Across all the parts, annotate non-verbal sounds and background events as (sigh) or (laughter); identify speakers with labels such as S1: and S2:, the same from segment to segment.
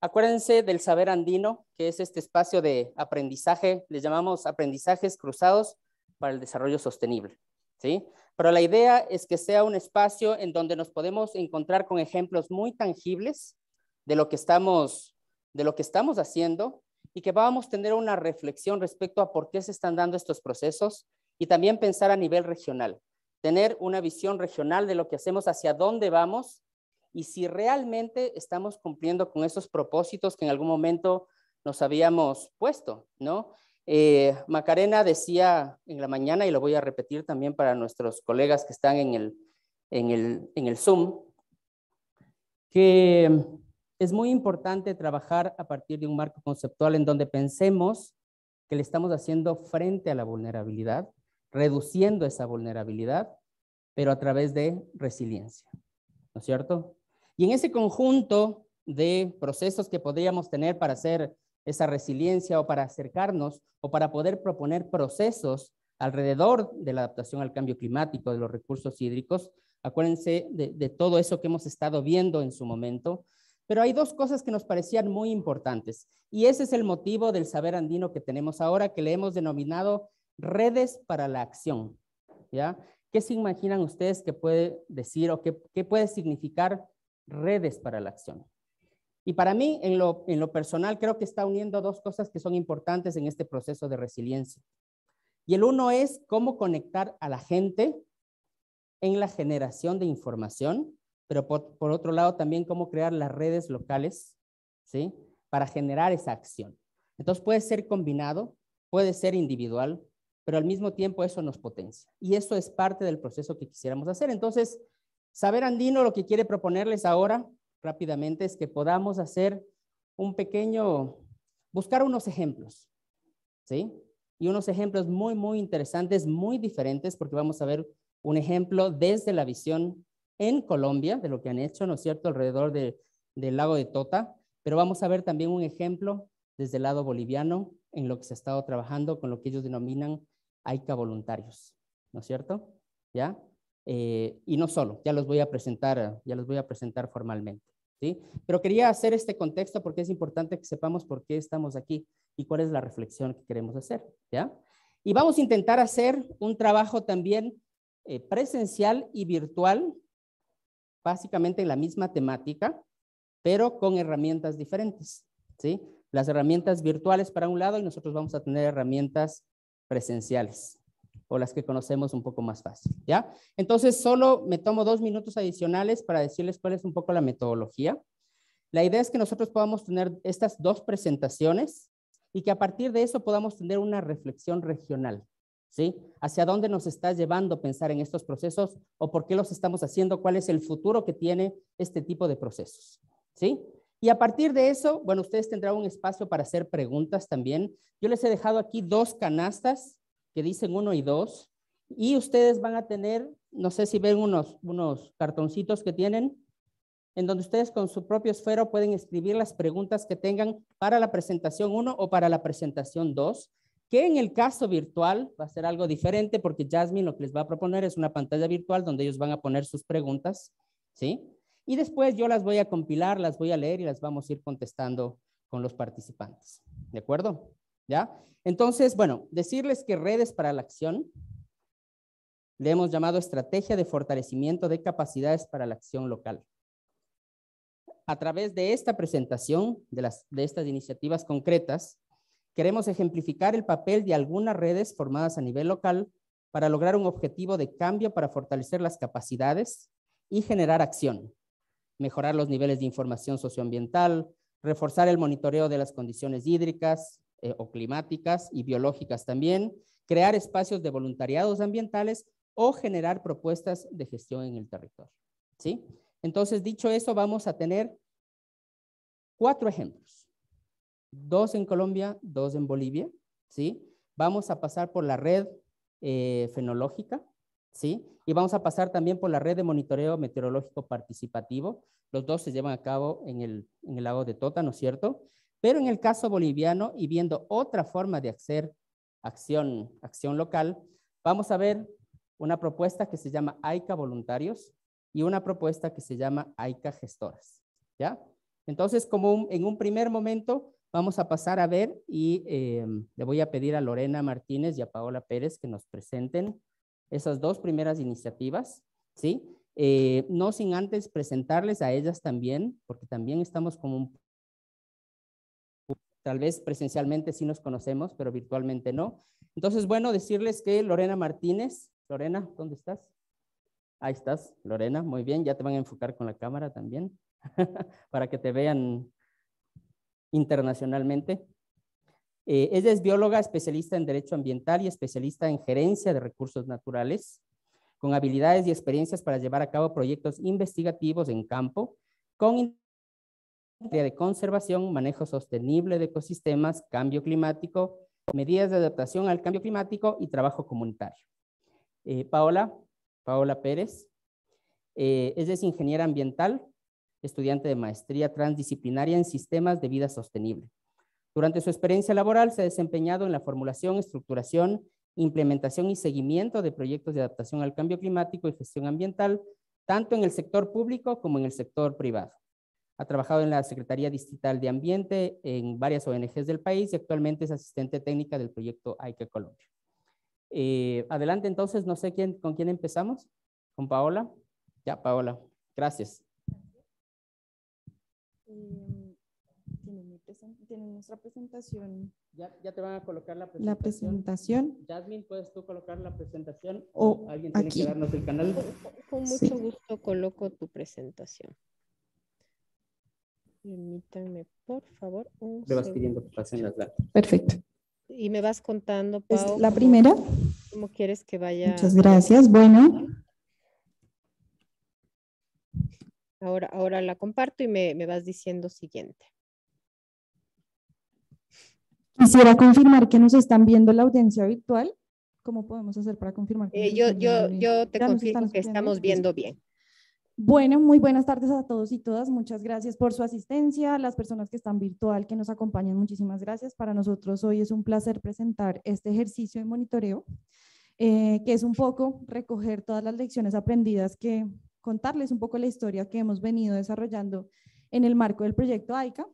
S1: Acuérdense del saber andino, que es este espacio de aprendizaje, le llamamos aprendizajes cruzados para el desarrollo sostenible, ¿sí? Pero la idea es que sea un espacio en donde nos podemos encontrar con ejemplos muy tangibles de lo que estamos, de lo que estamos haciendo y que vamos a tener una reflexión respecto a por qué se están dando estos procesos y también pensar a nivel regional, tener una visión regional de lo que hacemos, hacia dónde vamos y si realmente estamos cumpliendo con esos propósitos que en algún momento nos habíamos puesto, ¿no? Eh, Macarena decía en la mañana, y lo voy a repetir también para nuestros colegas que están en el, en el, en el Zoom, que es muy importante trabajar a partir de un marco conceptual en donde pensemos que le estamos haciendo frente a la vulnerabilidad, reduciendo esa vulnerabilidad, pero a través de resiliencia, ¿no es cierto? Y en ese conjunto de procesos que podríamos tener para hacer esa resiliencia o para acercarnos o para poder proponer procesos alrededor de la adaptación al cambio climático, de los recursos hídricos. Acuérdense de, todo eso que hemos estado viendo en su momento. Pero hay dos cosas que nos parecían muy importantes y ese es el motivo del saber andino que tenemos ahora, que le hemos denominado redes para la acción. ¿ya? ¿Qué se imaginan ustedes que puede decir o qué, qué puede significar redes para la acción. Y para mí, en lo, en lo personal, creo que está uniendo dos cosas que son importantes en este proceso de resiliencia. Y el uno es cómo conectar a la gente en la generación de información, pero por, por otro lado también cómo crear las redes locales, ¿sí? Para generar esa acción. Entonces puede ser combinado, puede ser individual, pero al mismo tiempo eso nos potencia. Y eso es parte del proceso que quisiéramos hacer. Entonces, Saber Andino lo que quiere proponerles ahora rápidamente es que podamos hacer un pequeño, buscar unos ejemplos, ¿sí? Y unos ejemplos muy, muy interesantes, muy diferentes, porque vamos a ver un ejemplo desde la visión en Colombia, de lo que han hecho, ¿no es cierto?, alrededor del lago de Tota, pero vamos a ver también un ejemplo desde el lado boliviano en lo que se ha estado trabajando con lo que ellos denominan AICA voluntarios, ¿no es cierto? ¿Ya? Eh, y no solo, ya los voy a presentar, ya los voy a presentar formalmente. ¿sí? Pero quería hacer este contexto porque es importante que sepamos por qué estamos aquí y cuál es la reflexión que queremos hacer. ¿ya? Y vamos a intentar hacer un trabajo también eh, presencial y virtual, básicamente en la misma temática, pero con herramientas diferentes. ¿sí? Las herramientas virtuales para un lado y nosotros vamos a tener herramientas presenciales o las que conocemos un poco más fácil, ¿ya? Entonces, solo me tomo dos minutos adicionales para decirles cuál es un poco la metodología. La idea es que nosotros podamos tener estas dos presentaciones y que a partir de eso podamos tener una reflexión regional, ¿sí? Hacia dónde nos está llevando pensar en estos procesos o por qué los estamos haciendo, cuál es el futuro que tiene este tipo de procesos, ¿sí? Y a partir de eso, bueno, ustedes tendrán un espacio para hacer preguntas también. Yo les he dejado aquí dos canastas que dicen uno y dos, y ustedes van a tener, no sé si ven unos, unos cartoncitos que tienen, en donde ustedes con su propio esfero pueden escribir las preguntas que tengan para la presentación 1 o para la presentación 2, que en el caso virtual va a ser algo diferente porque Jasmine lo que les va a proponer es una pantalla virtual donde ellos van a poner sus preguntas, ¿sí? Y después yo las voy a compilar, las voy a leer y las vamos a ir contestando con los participantes, ¿de acuerdo? Entonces, bueno, decirles que redes para la acción le hemos llamado estrategia de fortalecimiento de capacidades para la acción local. A través de esta presentación de estas iniciativas concretas, queremos ejemplificar el papel de algunas redes formadas a nivel local para lograr un objetivo de cambio para fortalecer las capacidades y generar acción, mejorar los niveles de información socioambiental, reforzar el monitoreo de las condiciones hídricas, eh, o climáticas y biológicas también, crear espacios de voluntariados ambientales o generar propuestas de gestión en el territorio. ¿Sí? Entonces, dicho eso, vamos a tener cuatro ejemplos. Dos en Colombia, dos en Bolivia. ¿Sí? Vamos a pasar por la red eh, fenológica, ¿sí? Y vamos a pasar también por la red de monitoreo meteorológico participativo. Los dos se llevan a cabo en el, en el lago de Tota, ¿no es cierto? Pero en el caso boliviano y viendo otra forma de hacer acción, acción local, vamos a ver una propuesta que se llama AICA Voluntarios y una propuesta que se llama AICA Gestoras. ¿Ya? Entonces, como en un primer momento, vamos a pasar a ver y eh, le voy a pedir a Lorena Martínez y a Paola Pérez que nos presenten esas dos primeras iniciativas, ¿sí? Eh, no sin antes presentarles a ellas también, porque también estamos como un... Tal vez presencialmente sí nos conocemos, pero virtualmente no. Entonces, bueno, decirles que Lorena Martínez, Lorena, ¿dónde estás? Ahí estás, Lorena, muy bien, ya te van a enfocar con la cámara también, (laughs) para que te vean internacionalmente. Eh, ella es bióloga especialista en Derecho Ambiental y especialista en Gerencia de Recursos Naturales, con habilidades y experiencias para llevar a cabo proyectos investigativos en campo, con de conservación, manejo sostenible de ecosistemas, cambio climático, medidas de adaptación al cambio climático y trabajo comunitario. Eh, Paola, Paola Pérez, eh, es ingeniera ambiental, estudiante de maestría transdisciplinaria en sistemas de vida sostenible. Durante su experiencia laboral se ha desempeñado en la formulación, estructuración, implementación y seguimiento de proyectos de adaptación al cambio climático y gestión ambiental, tanto en el sector público como en el sector privado. Ha trabajado en la Secretaría Distrital de Ambiente en varias ONGs del país y actualmente es asistente técnica del proyecto AICA Colombia. Eh, adelante entonces, no sé quién, con quién empezamos. ¿Con Paola? Ya, Paola. Gracias.
S2: Eh, ¿Tienen, nuestra presentación.
S1: Ya, ya, te van a colocar la
S2: presentación. La presentación.
S1: Jasmine, ¿puedes tú colocar la presentación? ¿O alguien tiene que darnos el canal?
S3: Con mucho gusto coloco tu presentación. Permítanme, por favor,
S1: un Le vas pidiendo que pasen las datos.
S2: Perfecto.
S3: Y me vas contando, Pau.
S2: la primera.
S3: ¿Cómo quieres que vaya?
S2: Muchas gracias. Bueno.
S3: Ahora, ahora la comparto y me, me vas diciendo siguiente.
S2: Quisiera confirmar que nos están viendo la audiencia virtual. ¿Cómo podemos hacer para confirmar?
S3: Eh, yo, yo, yo te confirmo que estamos viendo bien.
S2: Bueno, muy buenas tardes a todos y todas. Muchas gracias por su asistencia. Las personas que están virtual, que nos acompañan, muchísimas gracias. Para nosotros hoy es un placer presentar este ejercicio de monitoreo, eh, que es un poco recoger todas las lecciones aprendidas que contarles un poco la historia que hemos venido desarrollando en el marco del proyecto AICA,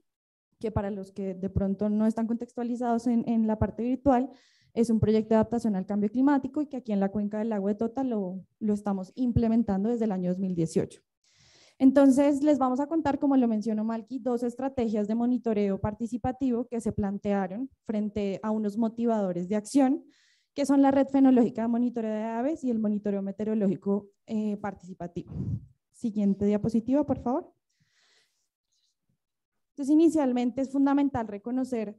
S2: que para los que de pronto no están contextualizados en, en la parte virtual, es un proyecto de adaptación al cambio climático y que aquí en la cuenca del lago de Tota lo, lo estamos implementando desde el año 2018. Entonces, les vamos a contar, como lo mencionó Malky, dos estrategias de monitoreo participativo que se plantearon frente a unos motivadores de acción, que son la red fenológica de monitoreo de aves y el monitoreo meteorológico eh, participativo. Siguiente diapositiva, por favor. Entonces, inicialmente es fundamental reconocer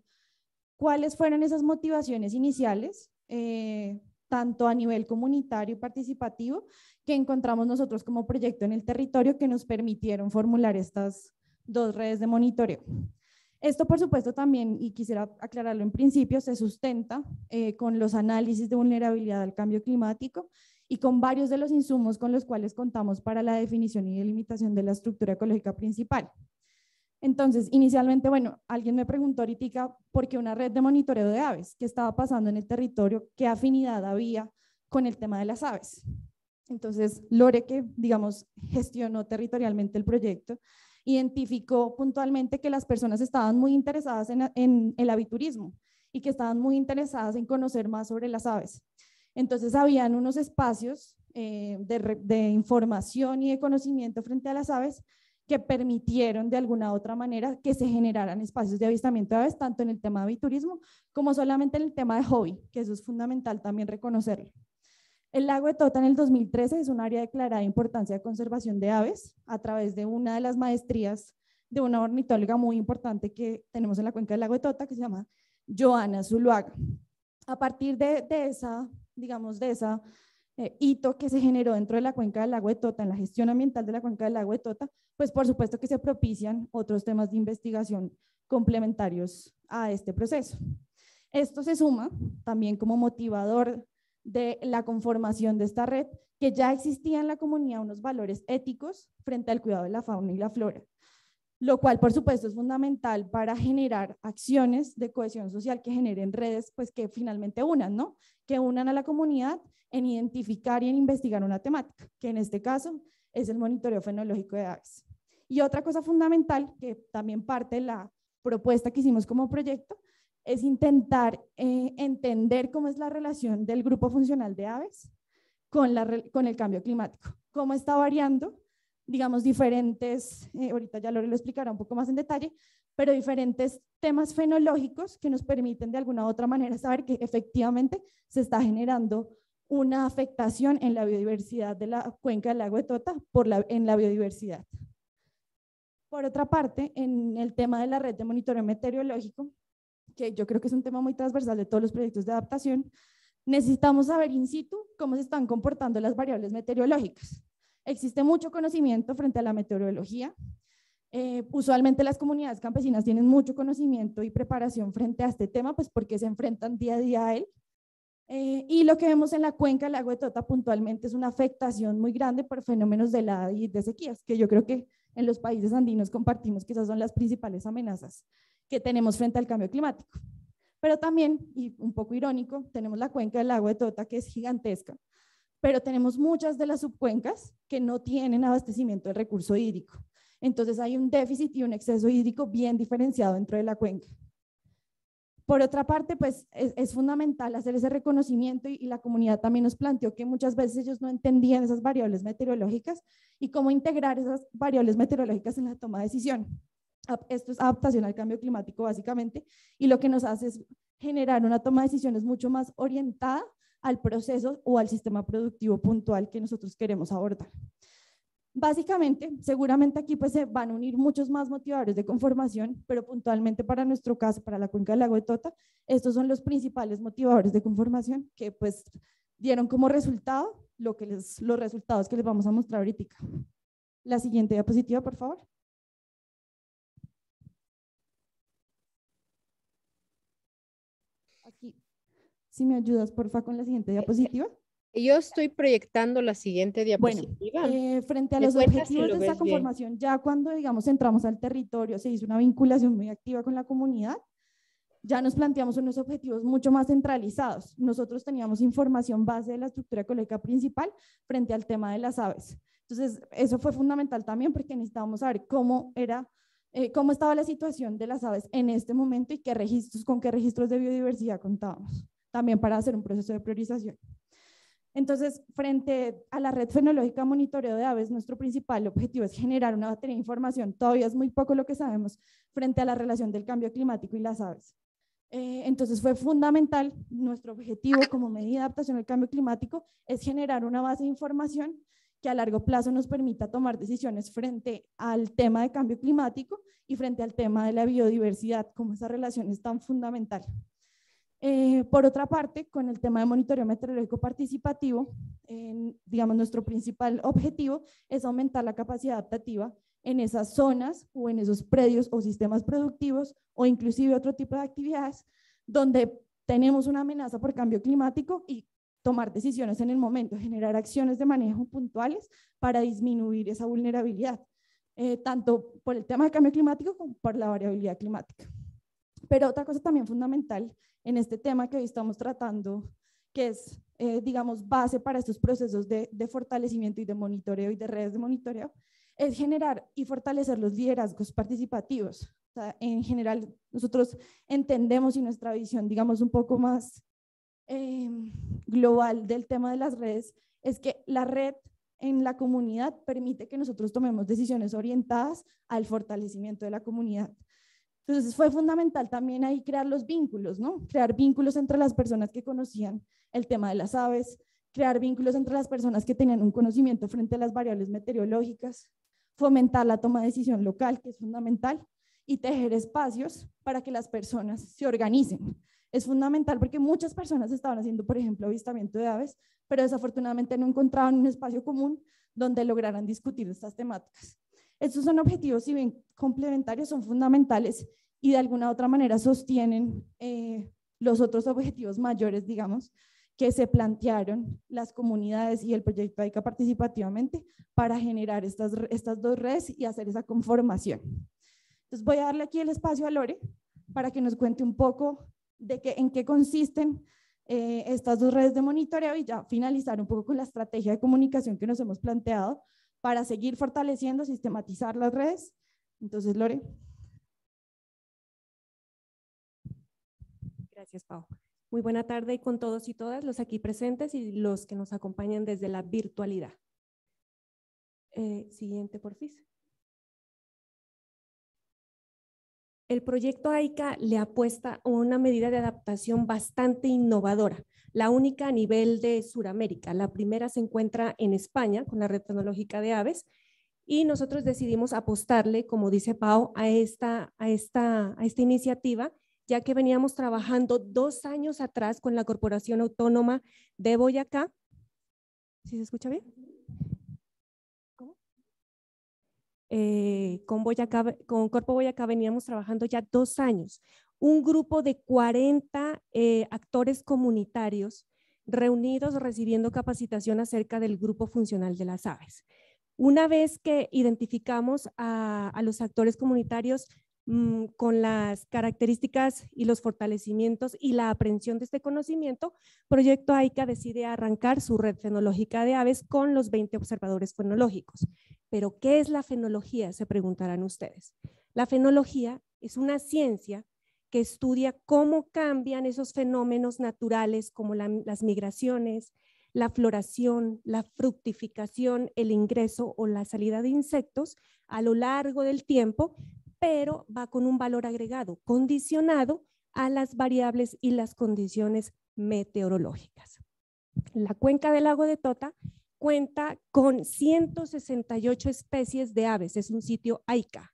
S2: cuáles fueron esas motivaciones iniciales, eh, tanto a nivel comunitario y participativo, que encontramos nosotros como proyecto en el territorio que nos permitieron formular estas dos redes de monitoreo. Esto, por supuesto, también, y quisiera aclararlo en principio, se sustenta eh, con los análisis de vulnerabilidad al cambio climático y con varios de los insumos con los cuales contamos para la definición y delimitación de la estructura ecológica principal. Entonces, inicialmente, bueno, alguien me preguntó ahorita por qué una red de monitoreo de aves, qué estaba pasando en el territorio, qué afinidad había con el tema de las aves. Entonces, Lore, que digamos gestionó territorialmente el proyecto, identificó puntualmente que las personas estaban muy interesadas en, el aviturismo y que estaban muy interesadas en conocer más sobre las aves. Entonces, habían unos espacios eh, de, de información y de conocimiento frente a las aves que permitieron de alguna u otra manera que se generaran espacios de avistamiento de aves, tanto en el tema de aviturismo como solamente en el tema de hobby, que eso es fundamental también reconocerlo. El lago de Tota en el 2013 es un área declarada de importancia de conservación de aves a través de una de las maestrías de una ornitóloga muy importante que tenemos en la cuenca del lago de Tota, que se llama Joana Zuluaga. A partir de, de esa, digamos, de esa eh, hito que se generó dentro de la cuenca del lago de Tota, en la gestión ambiental de la cuenca del lago de Tota, pues por supuesto que se propician otros temas de investigación complementarios a este proceso. Esto se suma también como motivador de la conformación de esta red, que ya existía en la comunidad unos valores éticos frente al cuidado de la fauna y la flora, lo cual por supuesto es fundamental para generar acciones de cohesión social que generen redes, pues que finalmente unan, ¿no? Que unan a la comunidad en identificar y en investigar una temática, que en este caso es el monitoreo fenológico de aves. Y otra cosa fundamental, que también parte de la propuesta que hicimos como proyecto, es intentar eh, entender cómo es la relación del grupo funcional de aves con, la, con el cambio climático, cómo está variando, digamos, diferentes, eh, ahorita ya Lore lo explicará un poco más en detalle, pero diferentes temas fenológicos que nos permiten de alguna u otra manera saber que efectivamente se está generando una afectación en la biodiversidad de la cuenca del lago de Tota por la, en la biodiversidad. Por otra parte, en el tema de la red de monitoreo meteorológico, que yo creo que es un tema muy transversal de todos los proyectos de adaptación, necesitamos saber in situ cómo se están comportando las variables meteorológicas. Existe mucho conocimiento frente a la meteorología. Eh, usualmente las comunidades campesinas tienen mucho conocimiento y preparación frente a este tema, pues porque se enfrentan día a día a él. Eh, y lo que vemos en la cuenca del lago de Tota puntualmente es una afectación muy grande por fenómenos de la y de sequías, que yo creo que en los países andinos compartimos que esas son las principales amenazas que tenemos frente al cambio climático. Pero también, y un poco irónico, tenemos la cuenca del lago de Tota, que es gigantesca, pero tenemos muchas de las subcuencas que no tienen abastecimiento del recurso hídrico. Entonces hay un déficit y un exceso hídrico bien diferenciado dentro de la cuenca. Por otra parte, pues es, fundamental hacer ese reconocimiento y, la comunidad también nos planteó que muchas veces ellos no entendían esas variables meteorológicas y cómo integrar esas variables meteorológicas en la toma de decisión. Esto es adaptación al cambio climático básicamente y lo que nos hace es generar una toma de decisiones mucho más orientada al proceso o al sistema productivo puntual que nosotros queremos abordar. Básicamente, seguramente aquí pues se van a unir muchos más motivadores de conformación, pero puntualmente para nuestro caso, para la cuenca del lago de Tota, estos son los principales motivadores de conformación que pues dieron como resultado lo que les, los resultados que les vamos a mostrar ahorita. La siguiente diapositiva, por favor. Si me ayudas, porfa, con la siguiente diapositiva.
S3: Yo estoy proyectando la siguiente diapositiva.
S2: Bueno, eh, frente a los objetivos de esta conformación, ya cuando, digamos, entramos al territorio, se hizo una vinculación muy activa con la comunidad, ya nos planteamos unos objetivos mucho más centralizados. Nosotros teníamos información base de la estructura ecológica principal frente al tema de las aves. Entonces, eso fue fundamental también porque necesitábamos saber cómo era, eh, cómo estaba la situación de las aves en este momento y qué registros, con qué registros de biodiversidad contábamos, también para hacer un proceso de priorización. Entonces, frente a la red fenológica monitoreo de aves, nuestro principal objetivo es generar una batería de información. Todavía es muy poco lo que sabemos frente a la relación del cambio climático y las aves. Eh, entonces, fue fundamental, nuestro objetivo como medida de adaptación al cambio climático es generar una base de información que a largo plazo nos permita tomar decisiones frente al tema de cambio climático y frente al tema de la biodiversidad, como esa relación es tan fundamental. Eh, por otra parte, con el tema de monitoreo meteorológico participativo, digamos, nuestro principal objetivo es aumentar la capacidad adaptativa en esas zonas o en esos predios o sistemas productivos o inclusive otro tipo de actividades donde tenemos una amenaza por cambio climático y tomar decisiones en el momento, generar acciones de manejo puntuales para disminuir esa vulnerabilidad, eh, tanto por el tema del cambio climático como por la variabilidad climática. Pero otra cosa también fundamental en este tema que hoy estamos tratando, que es, eh, digamos, base para estos procesos de, fortalecimiento y de monitoreo y de redes de monitoreo, es generar y fortalecer los liderazgos participativos. en general, nosotros entendemos y nuestra visión, digamos, un poco más eh, global del tema de las redes, es que la red en la comunidad permite que nosotros tomemos decisiones orientadas al fortalecimiento de la comunidad. Entonces fue fundamental también ahí crear los vínculos, ¿no? Crear vínculos entre las personas que conocían el tema de las aves, crear vínculos entre las personas que tenían un conocimiento frente a las variables meteorológicas, fomentar la toma de decisión local, que es fundamental, y tejer espacios para que las personas se organicen. Es fundamental porque muchas personas estaban haciendo, por ejemplo, avistamiento de aves, pero desafortunadamente no encontraban un espacio común donde lograran discutir estas temáticas. Estos son objetivos, si bien complementarios, son fundamentales y de alguna u otra manera sostienen eh, los otros objetivos mayores, digamos, que se plantearon las comunidades y el proyecto AICA participativamente para generar estas, estas dos redes y hacer esa conformación. Entonces voy a darle aquí el espacio a Lore para que nos cuente un poco de qué, en qué consisten eh, estas dos redes de monitoreo y ya finalizar un poco con la estrategia de comunicación que nos hemos planteado para seguir fortaleciendo, sistematizar las redes. Entonces, Lore.
S4: Gracias, Pau. Muy buena tarde con todos y todas los aquí presentes y los que nos acompañan desde la virtualidad. Eh, siguiente, por favor. El proyecto AICA le apuesta a una medida de adaptación bastante innovadora, la única a nivel de Sudamérica. La primera se encuentra en España con la red tecnológica de aves y nosotros decidimos apostarle, como dice Pau, a esta, a esta, a esta iniciativa ya que veníamos trabajando dos años atrás con la Corporación Autónoma de Boyacá. ¿Sí se escucha bien? Eh, con, Boyacá, con Corpo Boyacá veníamos trabajando ya dos años. Un grupo de 40 eh, actores comunitarios reunidos recibiendo capacitación acerca del grupo funcional de las aves. Una vez que identificamos a, los actores comunitarios, Mm, con las características y los fortalecimientos y la aprehensión de este conocimiento, Proyecto AICA decide arrancar su red fenológica de aves con los 20 observadores fenológicos. Pero, ¿qué es la fenología? Se preguntarán ustedes. La fenología es una ciencia que estudia cómo cambian esos fenómenos naturales como las migraciones, la floración, la fructificación, el ingreso o la salida de insectos a lo largo del tiempo pero va con un valor agregado, condicionado a las variables y las condiciones meteorológicas. La cuenca del lago de Tota cuenta con 168 especies de aves, es un sitio AICA.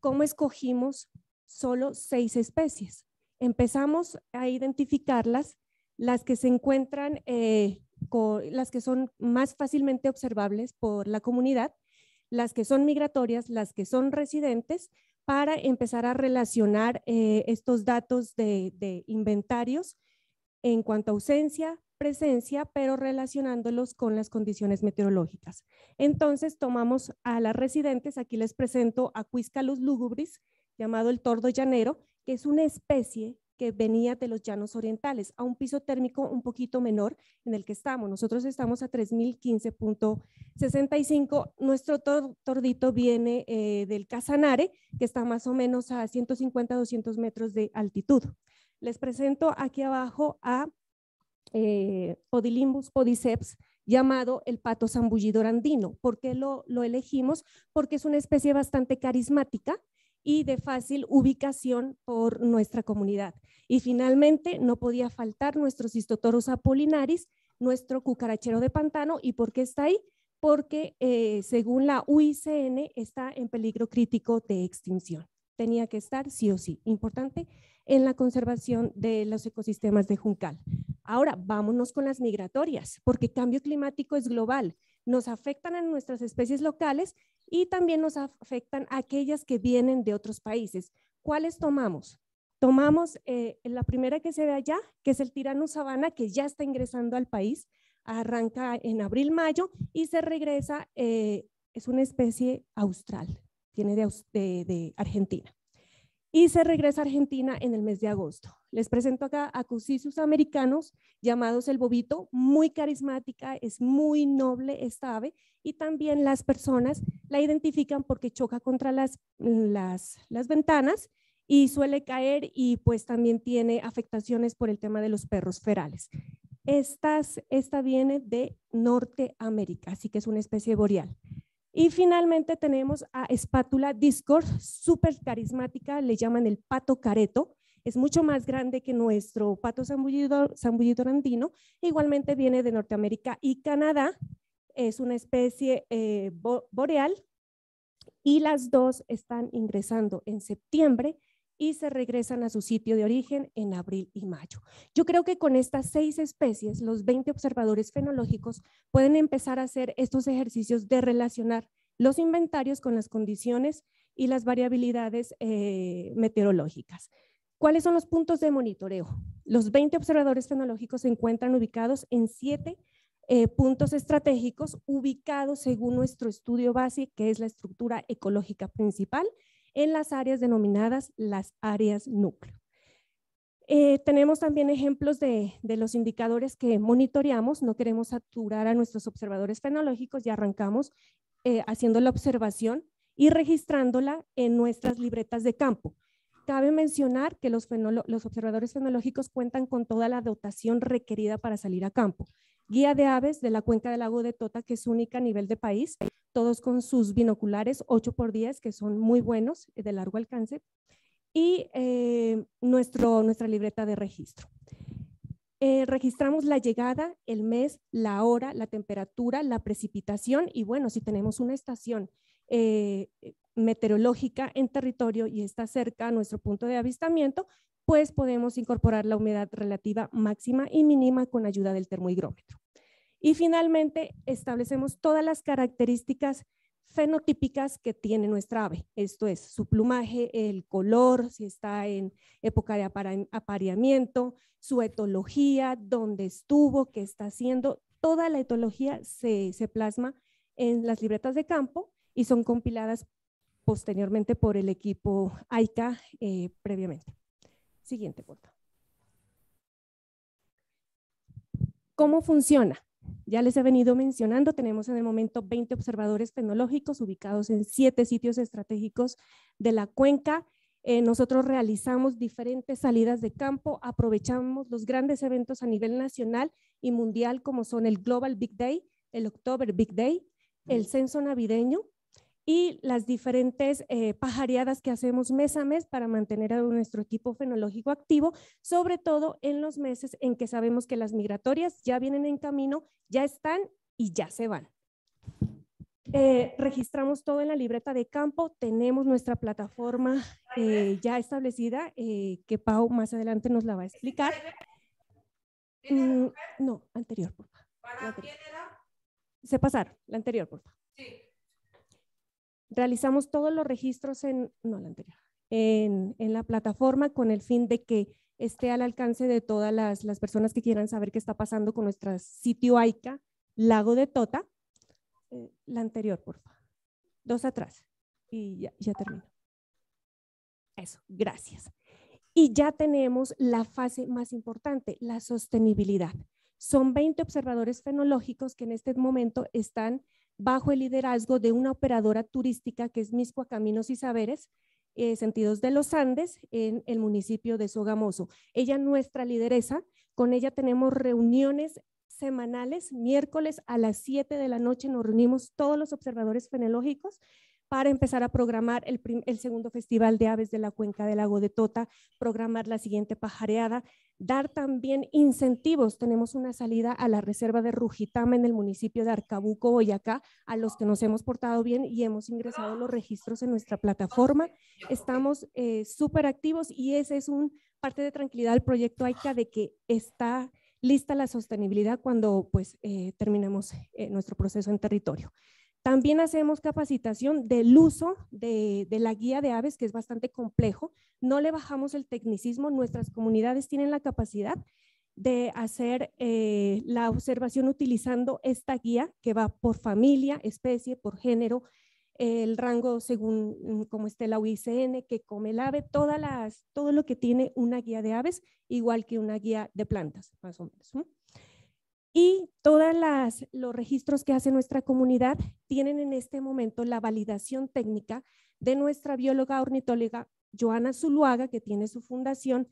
S4: ¿Cómo escogimos solo seis especies? Empezamos a identificarlas, las que se encuentran, eh, las que son más fácilmente observables por la comunidad las que son migratorias, las que son residentes, para empezar a relacionar eh, estos datos de, inventarios en cuanto a ausencia, presencia, pero relacionándolos con las condiciones meteorológicas. Entonces tomamos a las residentes, aquí les presento a Quiscalus lugubris, llamado el tordo llanero, que es una especie que venía de los llanos orientales, a un piso térmico un poquito menor en el que estamos. Nosotros estamos a 3015.65. Nuestro tordito viene eh, del Casanare, que está más o menos a 150, 200 metros de altitud. Les presento aquí abajo a eh, Podilimbus podiceps, llamado el pato zambullidor andino. ¿Por qué lo, lo elegimos? Porque es una especie bastante carismática y de fácil ubicación por nuestra comunidad. Y finalmente, no podía faltar nuestro Cistotorus apolinaris, nuestro cucarachero de pantano. ¿Y por qué está ahí? Porque eh, según la UICN está en peligro crítico de extinción. Tenía que estar sí o sí, importante en la conservación de los ecosistemas de Juncal. Ahora, vámonos con las migratorias, porque cambio climático es global. Nos afectan a nuestras especies locales y también nos afectan aquellas que vienen de otros países. ¿Cuáles tomamos? Tomamos eh, la primera que se ve allá, que es el tirano sabana, que ya está ingresando al país, arranca en abril-mayo y se regresa, eh, es una especie austral, viene de Argentina y se regresa a Argentina en el mes de agosto. Les presento acá a Cusisus americanos, llamados el bobito, muy carismática, es muy noble esta ave y también las personas la identifican porque choca contra las, las, las ventanas y suele caer y pues también tiene afectaciones por el tema de los perros ferales. Estas, esta viene de Norteamérica, así que es una especie boreal. Y finalmente tenemos a Espátula Discord, súper carismática, le llaman el pato careto. Es mucho más grande que nuestro pato zambullidor, andino. Igualmente viene de Norteamérica y Canadá. Es una especie eh, boreal y las dos están ingresando en septiembre y se regresan a su sitio de origen en abril y mayo. Yo creo que con estas seis especies, los 20 observadores fenológicos pueden empezar a hacer estos ejercicios de relacionar los inventarios con las condiciones y las variabilidades eh, meteorológicas. ¿Cuáles son los puntos de monitoreo? Los 20 observadores fenológicos se encuentran ubicados en siete eh, puntos estratégicos ubicados según nuestro estudio base, que es la estructura ecológica principal, en las áreas denominadas las áreas núcleo. Eh, tenemos también ejemplos de, los indicadores que monitoreamos. No queremos saturar a nuestros observadores fenológicos y arrancamos eh, haciendo la observación y registrándola en nuestras libretas de campo. Cabe mencionar que los, los observadores fenológicos cuentan con toda la dotación requerida para salir a campo. Guía de aves de la cuenca del lago de Tota, que es única a nivel de país, todos con sus binoculares 8 por 10 que son muy buenos, de largo alcance, y eh, nuestro, nuestra libreta de registro. Eh, registramos la llegada, el mes, la hora, la temperatura, la precipitación y bueno, si tenemos una estación eh, meteorológica en territorio y está cerca a nuestro punto de avistamiento, pues podemos incorporar la humedad relativa máxima y mínima con ayuda del termohigrómetro. Y finalmente, establecemos todas las características fenotípicas que tiene nuestra ave. Esto es su plumaje, el color, si está en época de apareamiento, su etología, dónde estuvo, qué está haciendo. Toda la etología se, plasma en las libretas de campo y son compiladas posteriormente por el equipo AICA eh, previamente. Siguiente, por ¿Cómo funciona? Ya les he venido mencionando, tenemos en el momento 20 observadores tecnológicos ubicados en siete sitios estratégicos de la cuenca. Eh, nosotros realizamos diferentes salidas de campo, aprovechamos los grandes eventos a nivel nacional y mundial como son el Global Big Day, el October Big Day, el censo navideño, y las diferentes eh, pajareadas que hacemos mes a mes para mantener a nuestro equipo fenológico activo, sobre todo en los meses en que sabemos que las migratorias ya vienen en camino, ya están y ya se van. Eh, registramos todo en la libreta de campo, tenemos nuestra plataforma eh, ya establecida, que Pau más adelante nos la va a explicar. Mm, no, anterior, por favor. Se pasar, la anterior, por favor. Sí realizamos todos los registros en, no la anterior, en, la plataforma con el fin de que esté al alcance de todas las, personas que quieran saber qué está pasando con nuestro sitio AICA, Lago de Tota. Eh, la anterior, por favor. Dos atrás. Y ya, ya termino. Eso, gracias. Y ya tenemos la fase más importante, la sostenibilidad. Son 20 observadores fenológicos que en este momento están bajo el liderazgo de una operadora turística que es Miscua Caminos y Saberes, eh, sentidos de los Andes, en el municipio de Sogamoso. Ella nuestra lideresa, con ella tenemos reuniones semanales, miércoles a las 7 de la noche nos reunimos todos los observadores fenológicos para empezar a programar el, segundo Festival de Aves de la Cuenca del Lago de Tota, programar la siguiente pajareada, dar también incentivos. Tenemos una salida a la reserva de Rujitama en el municipio de Arcabuco, Boyacá, a los que nos hemos portado bien y hemos ingresado los registros en nuestra plataforma. Estamos eh, súper activos y ese es un parte de tranquilidad del proyecto AICA de que está lista la sostenibilidad cuando pues eh, terminemos eh, nuestro proceso en territorio. También hacemos capacitación del uso de, la guía de aves, que es bastante complejo. No le bajamos el tecnicismo, nuestras comunidades tienen la capacidad de hacer eh, la observación utilizando esta guía que va por familia, especie, por género, el rango según mm, como esté la UICN, que come el ave, todo lo que tiene una guía de aves, igual que una guía de plantas, más o menos. Y todos los registros que hace nuestra comunidad tienen en este momento la validación técnica de nuestra bióloga ornitóloga Joana Zuluaga, que tiene su fundación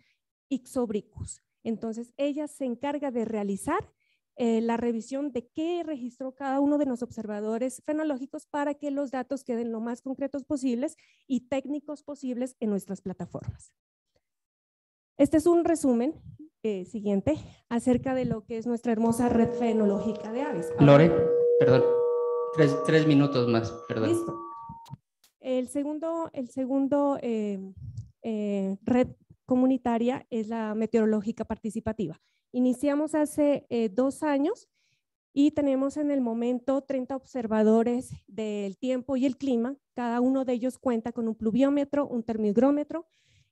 S4: Ixobricus. Entonces, ella se encarga de realizar eh, la revisión de qué registró cada uno de los observadores fenológicos para que los datos queden lo más concretos posibles y técnicos posibles en nuestras plataformas. Este es un resumen eh, siguiente acerca de lo que es nuestra hermosa red fenológica de aves.
S1: Lore, perdón, tres, minutos más, perdón. Listo.
S4: El segundo, el segundo eh, eh, red comunitaria es la meteorológica participativa. Iniciamos hace dos años y tenemos en el momento 30 observadores del tiempo y el clima. Cada uno de ellos cuenta con un pluviómetro, un termigrómetro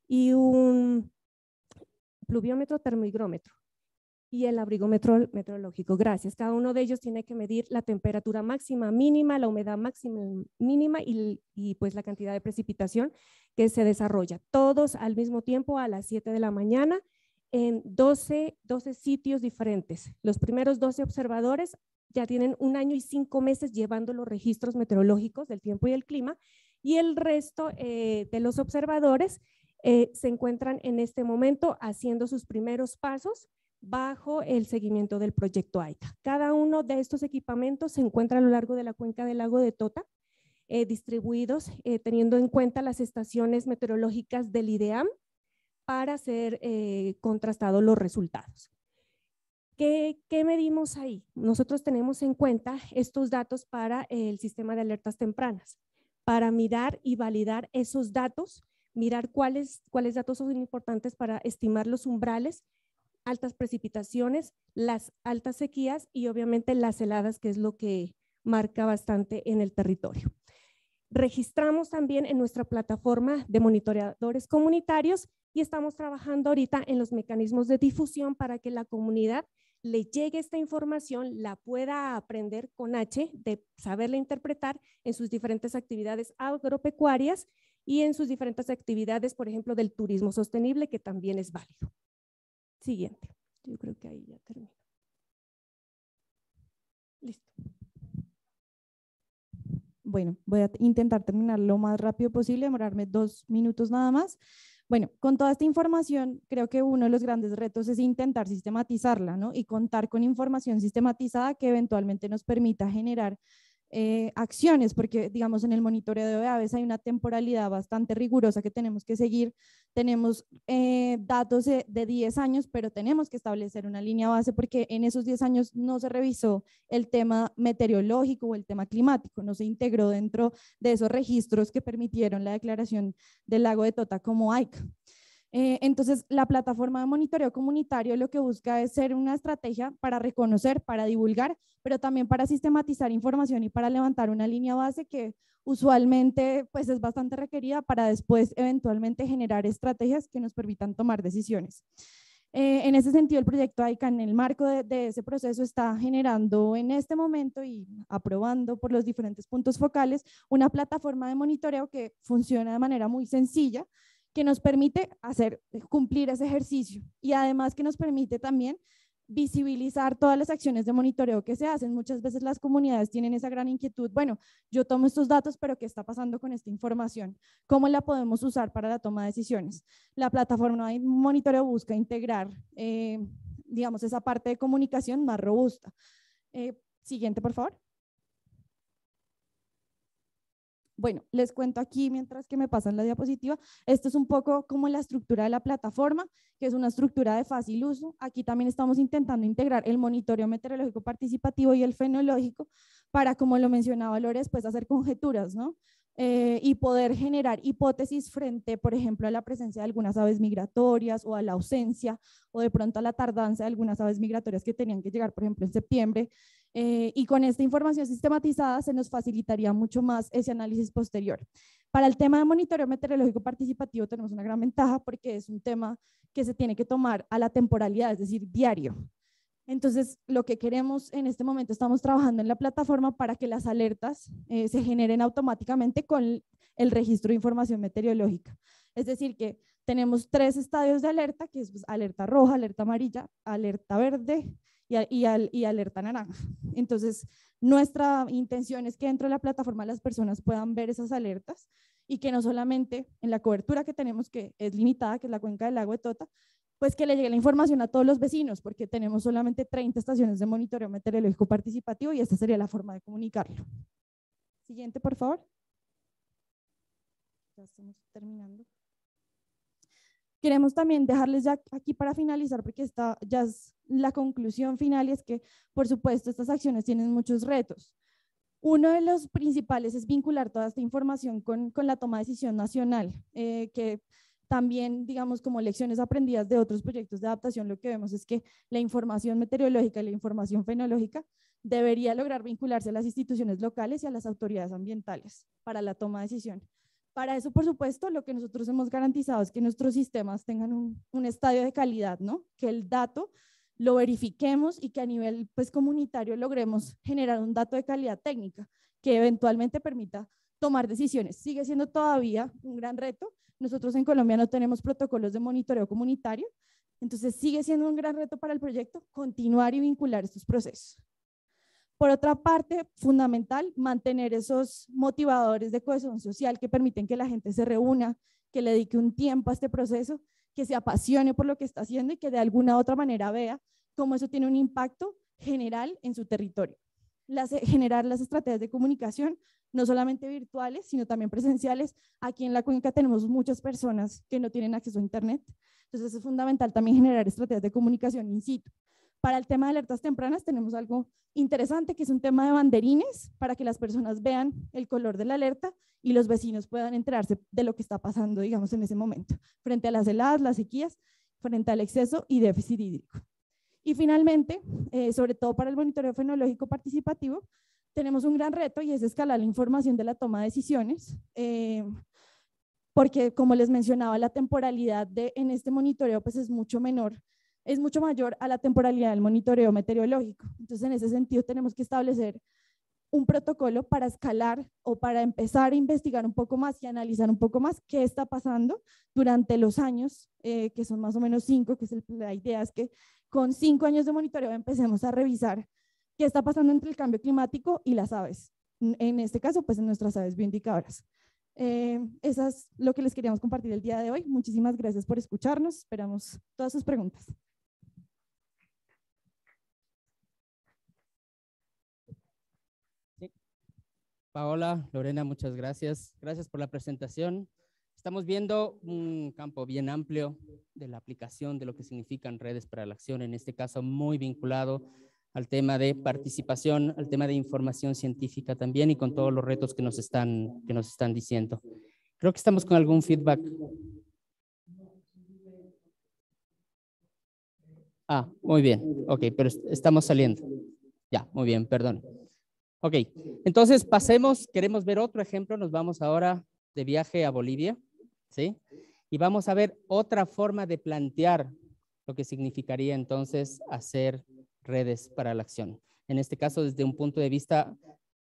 S4: y un pluviómetro, termohigrómetro y el abrigómetro meteorológico. Gracias. Cada uno de ellos tiene que medir la temperatura máxima, mínima, la humedad máxima, mínima y, pues la cantidad de precipitación que se desarrolla. Todos al mismo tiempo a las 7 de la mañana en 12, 12 sitios diferentes. Los primeros 12 observadores ya tienen un año y cinco meses llevando los registros meteorológicos del tiempo y el clima y el resto eh, de los observadores eh, se encuentran en este momento haciendo sus primeros pasos bajo el seguimiento del proyecto AITA. Cada uno de estos equipamientos se encuentra a lo largo de la cuenca del lago de Tota, eh, distribuidos teniendo en cuenta las estaciones meteorológicas del IDEAM para ser contrastados los resultados. ¿Qué, medimos ahí? Nosotros tenemos en cuenta estos datos para el sistema de alertas tempranas, para mirar y validar esos datos, mirar cuáles, cuáles datos son importantes para estimar los umbrales, altas precipitaciones, las altas sequías y obviamente las heladas, que es lo que marca bastante en el territorio. Registramos también en nuestra plataforma de monitoreadores comunitarios y estamos trabajando ahorita en los mecanismos de difusión para que la comunidad le llegue esta información, la pueda aprender con H, de saberla interpretar en sus diferentes actividades agropecuarias y en sus diferentes actividades, por ejemplo, del turismo sostenible, que también es válido. Siguiente. Yo creo que ahí ya termino. Listo.
S2: Bueno, voy a intentar terminar lo más rápido posible, demorarme dos minutos nada más. Bueno, con toda esta información, creo que uno de los grandes retos es intentar sistematizarla, ¿no? Y contar con información sistematizada que eventualmente nos permita generar eh, acciones, porque digamos en el monitoreo de aves hay una temporalidad bastante rigurosa que tenemos que seguir. Tenemos eh, datos de, de, 10 años, pero tenemos que establecer una línea base porque en esos 10 años no se revisó el tema meteorológico o el tema climático, no se integró dentro de esos registros que permitieron la declaración del lago de Tota como AICA. Eh, entonces, la plataforma de monitoreo comunitario lo que busca es ser una estrategia para reconocer, para divulgar, pero también para sistematizar información y para levantar una línea base que usualmente pues es bastante requerida para después eventualmente generar estrategias que nos permitan tomar decisiones. Eh, en ese sentido, el proyecto AICA en el marco de, de, ese proceso está generando en este momento y aprobando por los diferentes puntos focales una plataforma de monitoreo que funciona de manera muy sencilla, que nos permite hacer, cumplir ese ejercicio y además que nos permite también visibilizar todas las acciones de monitoreo que se hacen. Muchas veces las comunidades tienen esa gran inquietud, bueno, yo tomo estos datos, pero ¿qué está pasando con esta información? ¿Cómo la podemos usar para la toma de decisiones? La plataforma de monitoreo busca integrar, eh, digamos, esa parte de comunicación más robusta. Eh, siguiente, por favor. Bueno, les cuento aquí mientras que me pasan la diapositiva. Esto es un poco como la estructura de la plataforma, que es una estructura de fácil uso. Aquí también estamos intentando integrar el monitoreo meteorológico participativo y el fenológico para, como lo mencionaba Lores, pues hacer conjeturas, ¿no? Eh, y poder generar hipótesis frente, por ejemplo, a la presencia de algunas aves migratorias o a la ausencia o de pronto a la tardanza de algunas aves migratorias que tenían que llegar, por ejemplo, en septiembre. Eh, y con esta información sistematizada se nos facilitaría mucho más ese análisis posterior. Para el tema de monitoreo meteorológico participativo tenemos una gran ventaja porque es un tema que se tiene que tomar a la temporalidad, es decir, diario. Entonces, lo que queremos en este momento, estamos trabajando en la plataforma para que las alertas eh, se generen automáticamente con el registro de información meteorológica. Es decir, que tenemos tres estadios de alerta, que es pues, alerta roja, alerta amarilla, alerta verde y, y, alerta naranja. (laughs) Entonces, nuestra intención es que dentro de la plataforma las personas puedan ver esas alertas y que no solamente en la cobertura que tenemos, que es limitada, que es la cuenca del lago de Tota, pues que le llegue la información a todos los vecinos, porque tenemos solamente 30 estaciones de monitoreo meteorológico participativo y esta sería la forma de comunicarlo. Siguiente, por favor. Ya estamos terminando. Queremos también dejarles ya aquí para finalizar, porque esta ya es la conclusión final y es que, por supuesto, estas acciones tienen muchos retos. Uno de los principales es vincular toda esta información con, con la toma de decisión nacional, eh, que también, digamos, como lecciones aprendidas de otros proyectos de adaptación, lo que vemos es que la información meteorológica y la información fenológica debería lograr vincularse a las instituciones locales y a las autoridades ambientales para la toma de decisión. Para eso, por supuesto, lo que nosotros hemos garantizado es que nuestros sistemas tengan un, un estadio de calidad, ¿no? Que el dato lo verifiquemos y que a nivel pues, comunitario logremos generar un dato de calidad técnica que eventualmente permita tomar decisiones. Sigue siendo todavía un gran reto, nosotros en Colombia no tenemos protocolos de monitoreo comunitario, entonces sigue siendo un gran reto para el proyecto continuar y vincular estos procesos. Por otra parte, fundamental, mantener esos motivadores de cohesión social que permiten que la gente se reúna, que le dedique un tiempo a este proceso, que se apasione por lo que está haciendo y que de alguna u otra manera vea cómo eso tiene un impacto general en su territorio. generar las estrategias de comunicación, no solamente virtuales, sino también presenciales. Aquí en la cuenca tenemos muchas personas que no tienen acceso a Internet, entonces es fundamental también generar estrategias de comunicación in situ. Para el tema de alertas tempranas tenemos algo interesante que es un tema de banderines para que las personas vean el color de la alerta y los vecinos puedan enterarse de lo que está pasando, digamos, en ese momento, frente a las heladas, las sequías, frente al exceso y déficit hídrico. Y finalmente, eh, sobre todo para el monitoreo fenológico participativo, tenemos un gran reto y es escalar la información de la toma de decisiones, eh, porque como les mencionaba, la temporalidad de, en este monitoreo pues es mucho menor es mucho mayor a la temporalidad del monitoreo meteorológico. Entonces, en ese sentido, tenemos que establecer un protocolo para escalar o para empezar a investigar un poco más y analizar un poco más qué está pasando durante los años, eh, que son más o menos cinco, que es la idea es que con cinco años de monitoreo empecemos a revisar qué está pasando entre el cambio climático y las aves. En este caso, pues en nuestras aves bioindicadoras. Eh, eso es lo que les queríamos compartir el día de hoy. Muchísimas gracias por escucharnos. Esperamos todas sus preguntas.
S1: Paola, Lorena, muchas gracias. Gracias por la presentación. Estamos viendo un campo bien amplio de la aplicación de lo que significan redes para la acción, en este caso muy vinculado al tema de participación, al tema de información científica también y con todos los retos que nos están, que nos están diciendo. Creo que estamos con algún feedback. Ah, muy bien. Ok, pero estamos saliendo. Ya, muy bien, perdón. Ok, entonces pasemos, queremos ver otro ejemplo, nos vamos ahora de viaje a Bolivia, ¿sí? Y vamos a ver otra forma de plantear lo que significaría entonces hacer redes para la acción. En este caso, desde un punto de vista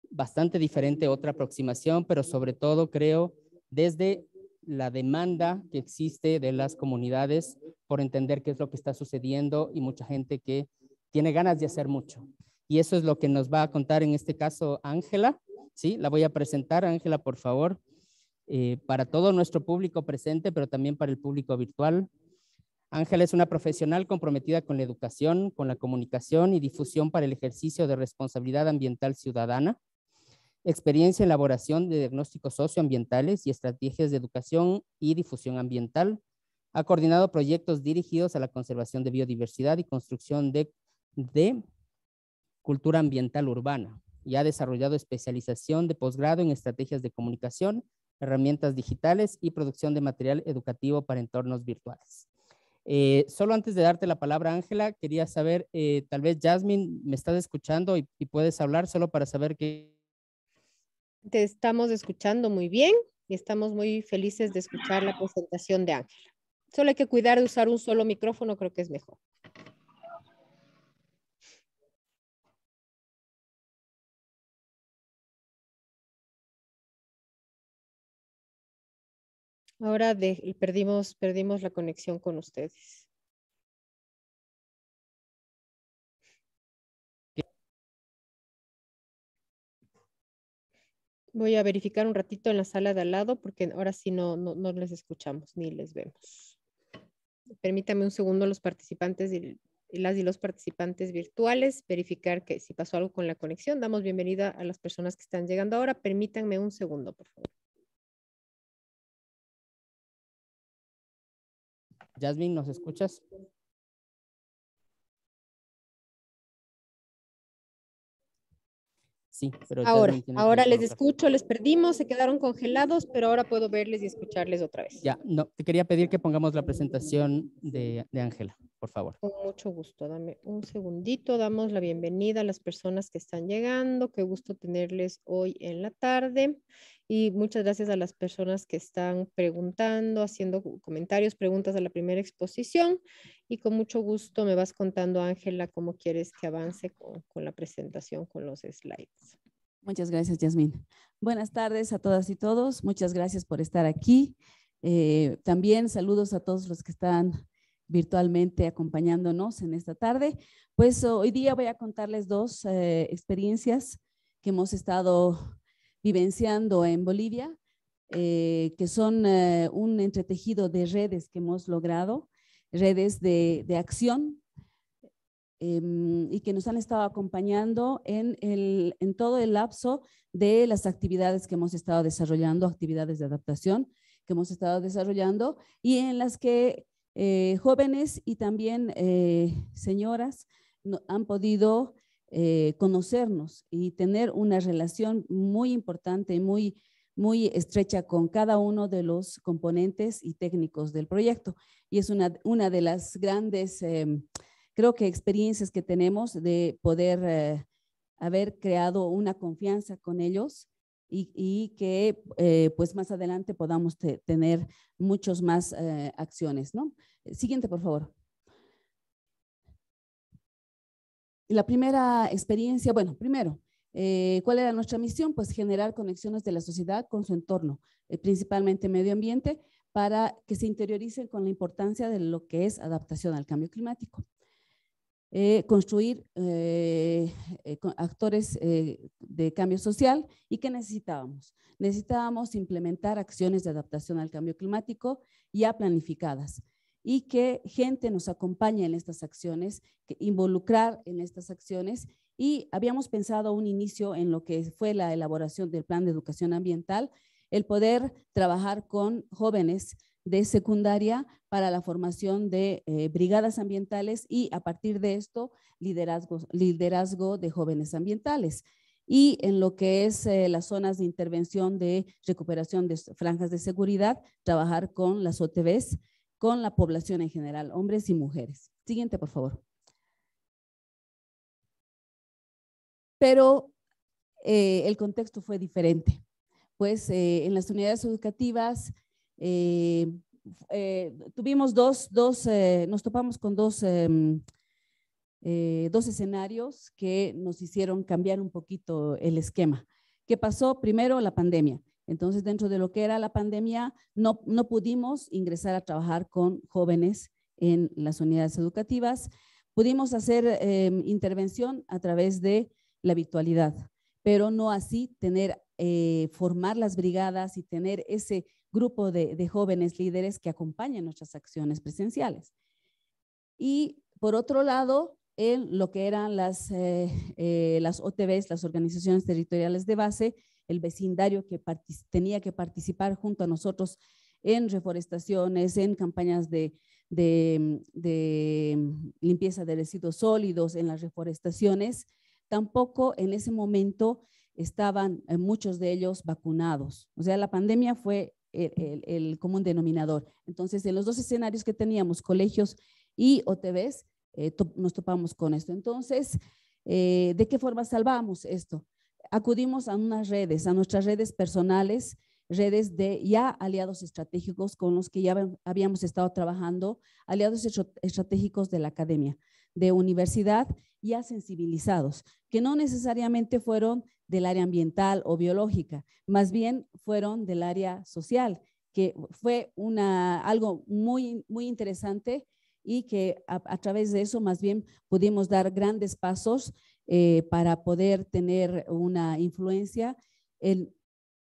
S1: bastante diferente, otra aproximación, pero sobre todo creo desde la demanda que existe de las comunidades por entender qué es lo que está sucediendo y mucha gente que tiene ganas de hacer mucho. Y eso es lo que nos va a contar en este caso Ángela. Sí, la voy a presentar. Ángela, por favor, eh, para todo nuestro público presente, pero también para el público virtual. Ángela es una profesional comprometida con la educación, con la comunicación y difusión para el ejercicio de responsabilidad ambiental ciudadana, experiencia en elaboración de diagnósticos socioambientales y estrategias de educación y difusión ambiental. Ha coordinado proyectos dirigidos a la conservación de biodiversidad y construcción de, de cultura ambiental urbana y ha desarrollado especialización de posgrado en estrategias de comunicación, herramientas digitales y producción de material educativo para entornos virtuales. Eh, solo antes de darte la palabra, Ángela, quería saber, eh, tal vez Jasmine, ¿me estás escuchando y, y, puedes hablar solo para saber que...
S3: Te estamos escuchando muy bien y estamos muy felices de escuchar la presentación de Ángela. Solo hay que cuidar de usar un solo micrófono, creo que es mejor. Ahora perdimos, la conexión con ustedes. Voy a verificar un ratito en la sala de al lado porque ahora sí no les escuchamos ni les vemos. Permítame un segundo los participantes y las y los participantes virtuales, verificar que si pasó algo con la conexión. Damos bienvenida a las personas que están llegando ahora. Permítanme un segundo, por favor.
S1: Jasmine, ¿nos escuchas? Sí,
S3: pero ahora, ahora les escucho, les perdimos, se quedaron congelados, pero ahora puedo verles y escucharles otra vez.
S1: Ya, no, te quería pedir que pongamos la presentación de Ángela, por favor.
S3: Con mucho gusto, dame un segundito, damos la bienvenida a las personas que están llegando, qué gusto tenerles hoy en la tarde y muchas gracias a las personas que están preguntando, haciendo comentarios, preguntas a la primera exposición y con mucho gusto me vas contando, Ángela, cómo quieres que avance con, la presentación, con los slides.
S5: Muchas gracias, Yasmín. Buenas tardes a todas y todos. Muchas gracias por estar aquí. Eh, también saludos a todos los que están virtualmente acompañándonos en esta tarde. Pues hoy día voy a contarles dos eh, experiencias que hemos estado vivenciando en Bolivia, eh, que son eh, un entretejido de redes que hemos logrado, redes de, de acción em, y que nos han estado acompañando en, el, en todo el lapso de las actividades que hemos estado desarrollando, actividades de adaptación que hemos estado desarrollando y en las que eh, jóvenes y también eh, señoras han podido eh, conocernos y tener una relación muy importante y muy, muy estrecha con cada uno de los componentes y técnicos del proyecto. Y es una, una de las grandes, em, creo que experiencias que tenemos de poder haber creado una confianza con ellos y, que eh, pues más adelante podamos tener muchos más eh, acciones. ¿no? Siguiente, por favor. La primera experiencia, bueno, primero, eh, ¿cuál era nuestra misión? Pues generar conexiones de la sociedad con su entorno, principalmente medio ambiente, para que se interioricen con la importancia de lo que es adaptación al cambio climático. Eh, construir eh, eh, actores de cambio social y qué necesitábamos. Necesitábamos implementar acciones de adaptación al cambio climático ya planificadas y que gente nos acompañe en estas acciones, que involucrar en estas acciones y habíamos pensado un inicio en lo que fue la elaboración del plan de educación ambiental, el poder trabajar con jóvenes de secundaria para la formación de eh, brigadas ambientales y a partir de esto liderazgo, liderazgo de jóvenes ambientales. Y en lo que es eh, las zonas de intervención de recuperación de franjas de seguridad, trabajar con las OTVs, con la población en general, hombres y mujeres. Siguiente, por favor. Pero eh, el contexto fue diferente, pues en las unidades educativas eh, eh, tuvimos dos, dos eh, nos topamos con dos, em, dos escenarios que nos hicieron cambiar un poquito el esquema. ¿Qué pasó? Primero, la pandemia. Entonces, dentro de lo que era la pandemia, no, no pudimos ingresar a trabajar con jóvenes en las unidades educativas. Pudimos hacer em, intervención a través de la virtualidad, pero no así tener, formar las brigadas y tener ese grupo de, jóvenes líderes que acompañan nuestras acciones presenciales. Y por otro lado, en lo que eran las, eh, eh, las OTBs, las organizaciones territoriales de base, el vecindario que tenía que participar junto a nosotros en reforestaciones, en campañas de, limpieza de residuos sólidos, en las reforestaciones, tampoco en ese momento estaban eh, muchos de ellos vacunados. O sea, la pandemia fue el, común denominador. Entonces, en los dos escenarios que teníamos, colegios y OTVs, eh, nos topamos con esto. Entonces, eh, ¿de qué forma salvamos esto? Acudimos a unas redes, a nuestras redes personales, redes de ya aliados estratégicos con los que ya habíamos estado trabajando, aliados estratégicos de la academia, de universidad, ya sensibilizados, que no necesariamente fueron del área ambiental o biológica, más bien fueron del área social, que fue una, algo muy, muy interesante y que a, través de eso más bien pudimos dar grandes pasos eh, para poder tener una influencia en,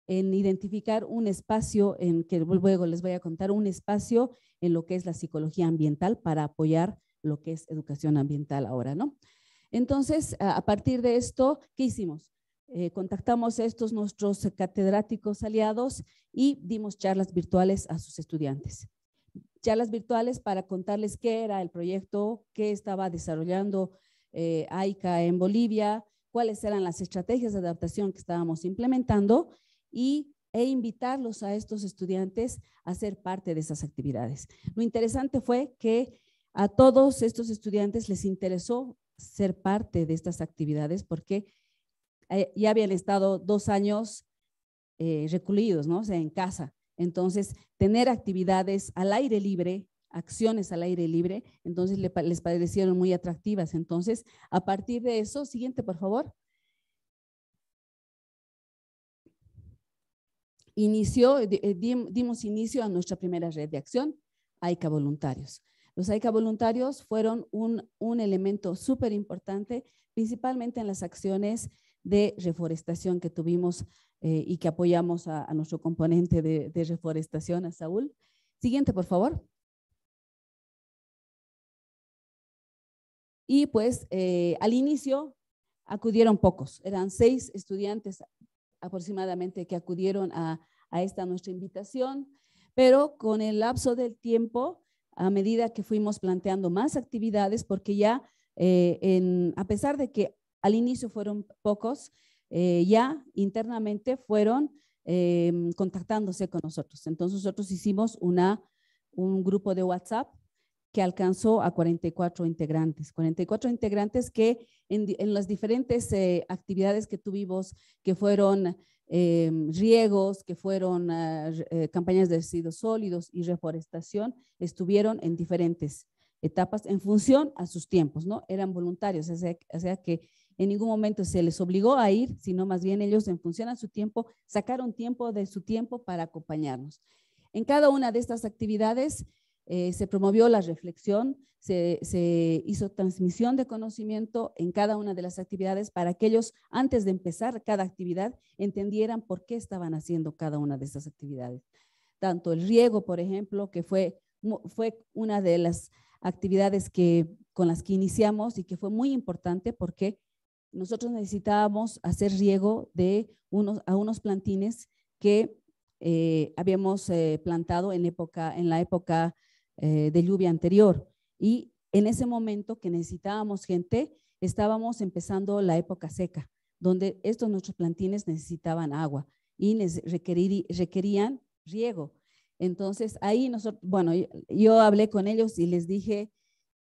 S5: en identificar un espacio en que luego les voy a contar, un espacio en lo que es la psicología ambiental para apoyar lo que es educación ambiental ahora, ¿no? Entonces, a partir de esto, ¿qué hicimos? Eh, contactamos a estos nuestros catedráticos aliados y dimos charlas virtuales a sus estudiantes. Charlas virtuales para contarles qué era el proyecto, qué estaba desarrollando eh, AICA en Bolivia, cuáles eran las estrategias de adaptación que estábamos implementando y, e invitarlos a estos estudiantes a ser parte de esas actividades. Lo interesante fue que a todos estos estudiantes les interesó ser parte de estas actividades porque eh, ya habían estado dos años eh, recluidos, ¿no? O sea, en casa. Entonces, tener actividades al aire libre, acciones al aire libre, entonces les parecieron muy atractivas. Entonces, a partir de eso, siguiente, por favor. Inició, eh, dimos inicio a nuestra primera red de acción, AICA Voluntarios. Los AICA voluntarios fueron un, un elemento súper importante, principalmente en las acciones de reforestación que tuvimos eh, y que apoyamos a, nuestro componente de, reforestación, a Saúl. Siguiente, por favor. Y pues eh, al inicio acudieron pocos, eran seis estudiantes aproximadamente que acudieron a, a esta nuestra invitación, pero con el lapso del tiempo, a medida que fuimos planteando más actividades, porque ya eh, en, a pesar de que al inicio fueron pocos, eh, ya internamente fueron eh, contactándose con nosotros. Entonces nosotros hicimos una, un grupo de WhatsApp que alcanzó a 44 integrantes, 44 integrantes que en, en las diferentes eh, actividades que tuvimos, que fueron eh, riegos, que fueron uh, campañas de residuos sólidos y reforestación, estuvieron en diferentes etapas en función a sus tiempos, ¿no? Eran voluntarios, o o sea que en ningún momento se les obligó a ir, sino más bien ellos en función a su tiempo sacaron tiempo de su tiempo para acompañarnos. En cada una de estas actividades eh, se promovió la reflexión, se, se, hizo transmisión de conocimiento en cada una de las actividades para que ellos, antes de empezar cada actividad, entendieran por qué estaban haciendo cada una de estas actividades. Tanto el riego, por ejemplo, que fue, fue una de las actividades que, con las que iniciamos y que fue muy importante porque nosotros necesitábamos hacer riego de unos, a unos plantines que eh, habíamos eh, plantado en, época, en la época eh, de lluvia anterior. Y en ese momento que necesitábamos gente, estábamos empezando la época seca, donde estos nuestros plantines necesitaban agua y requerir, requerían riego. Entonces ahí nosotros, bueno, yo hablé con ellos y les dije,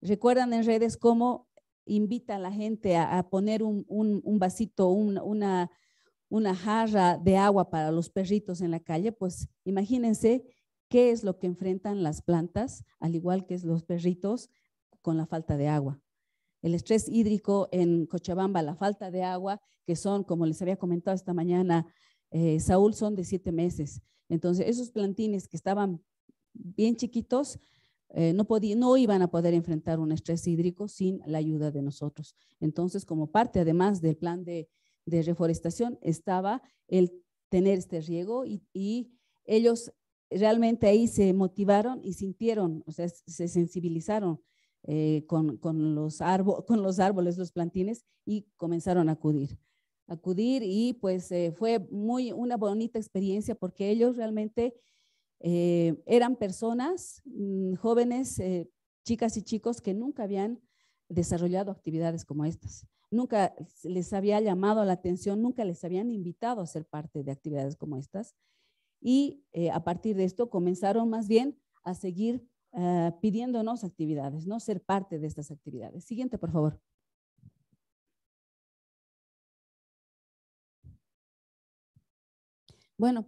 S5: recuerdan en redes cómo invita a la gente a, poner un, un, vasito, un, una, una jarra de agua para los perritos en la calle, pues imagínense qué es lo que enfrentan las plantas, al igual que los perritos, con la falta de agua. El estrés hídrico en Cochabamba, la falta de agua, que son, como les había comentado esta mañana, eh, Saúl, son de siete meses. Entonces, esos plantines que estaban bien chiquitos, eh, no, podía, no iban a poder enfrentar un estrés hídrico sin la ayuda de nosotros. Entonces, como parte además del plan de, de reforestación, estaba el tener este riego y, y, ellos realmente ahí se motivaron y sintieron, o sea, se sensibilizaron eh, con, con, los (laughs) con los árboles, los plantines y comenzaron a acudir. Acudir y pues eh, fue muy una bonita experiencia porque ellos realmente eh, eran personas mm, jóvenes, chicas y chicos que nunca habían desarrollado actividades como estas. Nunca les había llamado la atención, nunca les habían invitado a ser parte de actividades como estas. Y eh, a partir de esto comenzaron más bien a seguir uh, pidiéndonos actividades, no ser parte de estas actividades. Siguiente, por favor. Bueno,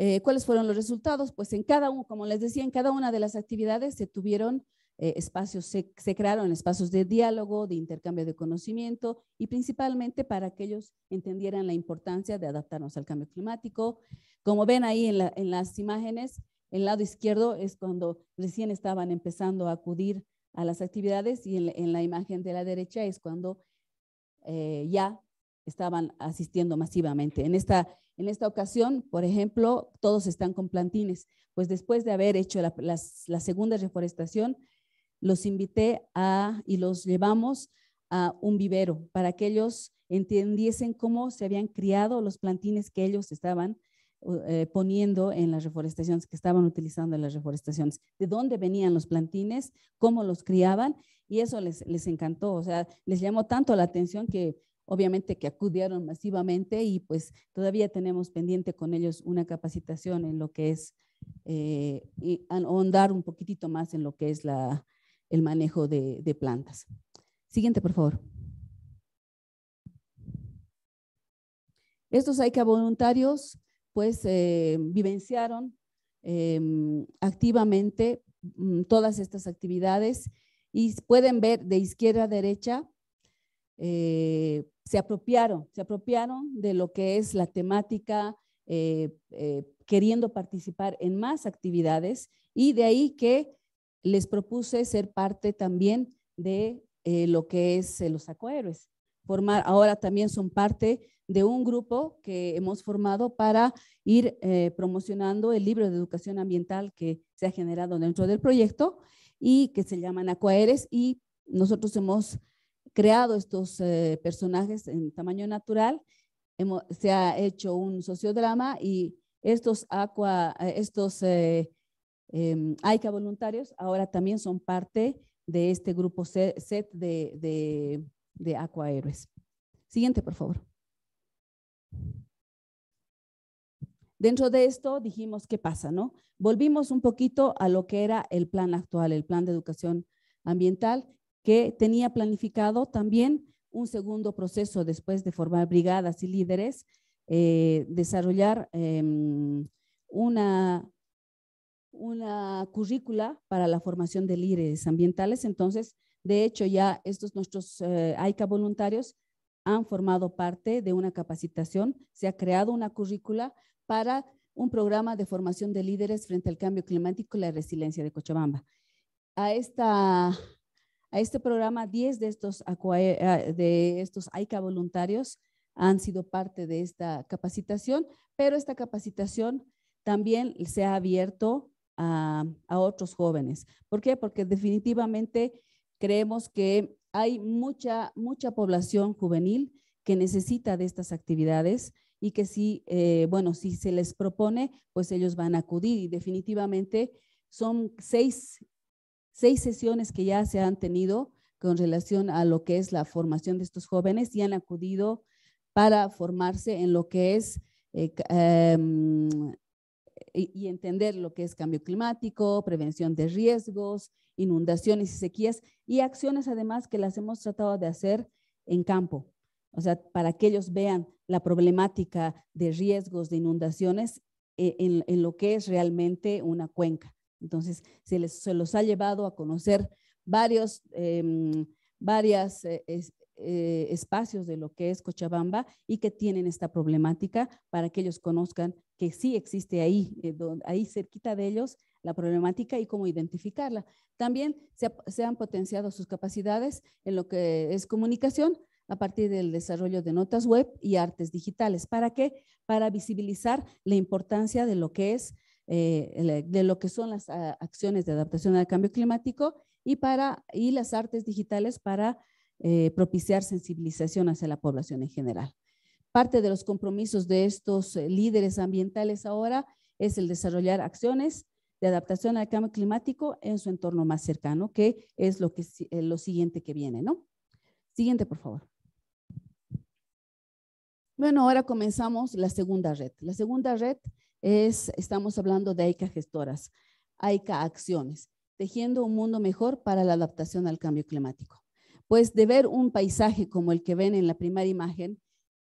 S5: eh, ¿Cuáles fueron los resultados? Pues en cada uno, como les decía, en cada una de las actividades se tuvieron eh, espacios, se, crearon espacios de diálogo, de intercambio de conocimiento y principalmente para que ellos entendieran la importancia de adaptarnos al cambio climático. Como ven ahí en, la, en las imágenes, el lado izquierdo es cuando recién estaban empezando a acudir a las actividades y en, en la imagen de la derecha es cuando eh, ya estaban asistiendo masivamente. En esta, en esta ocasión, por ejemplo, todos están con plantines, pues después de haber hecho la, la, la segunda reforestación, los invité a y los llevamos a un vivero para que ellos entendiesen cómo se habían criado los plantines que ellos estaban eh, poniendo en las reforestaciones, que estaban utilizando en las reforestaciones, de dónde venían los plantines, cómo los criaban, y eso les, les encantó, o sea, les llamó tanto la atención que obviamente que acudieron masivamente y pues todavía tenemos pendiente con ellos una capacitación en lo que es eh, y ahondar un poquitito más en lo que es la, el manejo de, de plantas. Siguiente, por favor. Estos AICA voluntarios pues eh, vivenciaron eh, activamente mm, todas estas actividades y pueden ver de izquierda a derecha eh, se apropiaron, se apropiaron de lo que es la temática, eh, eh, queriendo participar en más actividades y de ahí que les propuse ser parte también de eh, lo que es los acuahéroes. Formar, ahora también son parte de un grupo que hemos formado para ir eh, promocionando el libro de educación ambiental que se ha generado dentro del proyecto y que se llaman Acuaeres y nosotros hemos creado estos personajes en tamaño natural. se ha hecho un sociodrama y estos, aqua, estos eh, AICA voluntarios ahora también son parte de este grupo set de, de, de. Siguiente, por favor. Dentro de esto dijimos, ¿qué pasa? no? Volvimos un poquito a lo que era el plan actual, el plan de educación ambiental, que tenía planificado también un segundo proceso después de formar brigadas y líderes, eh, desarrollar em, una una currícula para la formación de líderes ambientales. Entonces, de hecho, ya estos nuestros eh, AICA voluntarios han formado parte de una capacitación. Se ha creado una currícula para un programa de formación de líderes frente al cambio climático y la resiliencia de Cochabamba. A, esta, a este programa, 10 de estos, eh, de estos AICA voluntarios han sido parte de esta capacitación, pero esta capacitación también se ha abierto a, otros jóvenes. ¿Por qué? Porque definitivamente creemos que hay mucha, mucha población juvenil que necesita de estas actividades y que si, eh, bueno, si se les propone, pues ellos van a acudir y definitivamente son seis, seis sesiones que ya se han tenido con relación a lo que es la formación de estos jóvenes y han acudido para formarse en lo que es eh, em, y, entender lo que es cambio climático, prevención de riesgos, inundaciones y sequías y acciones además que las hemos tratado de hacer en campo. O sea, para que ellos vean la problemática de riesgos de inundaciones eh, en, lo que es realmente una cuenca. Entonces, se, les, se los ha llevado a conocer varios, em, varias eh, eh, espacios de lo que es Cochabamba y que tienen esta problemática para que ellos conozcan que sí existe ahí, eh, ahí cerquita de ellos la problemática y cómo identificarla. También se, han potenciado sus capacidades en lo que es comunicación a partir del desarrollo de notas web y artes digitales. ¿Para qué? Para visibilizar la importancia de lo que es eh, de lo que son las ah, acciones de adaptación al cambio climático y para y las artes digitales para eh, propiciar sensibilización hacia la población en general. Parte de los compromisos de estos eh, líderes ambientales ahora es el desarrollar acciones de adaptación al cambio climático en su entorno más cercano, que es lo, que, eh, lo siguiente que viene, ¿no? Siguiente, por favor. Bueno, ahora comenzamos la segunda red. La segunda red es, estamos hablando de AICA gestoras, AICA acciones, tejiendo un mundo mejor para la adaptación al cambio climático pues de ver un paisaje como el que ven en la primera imagen,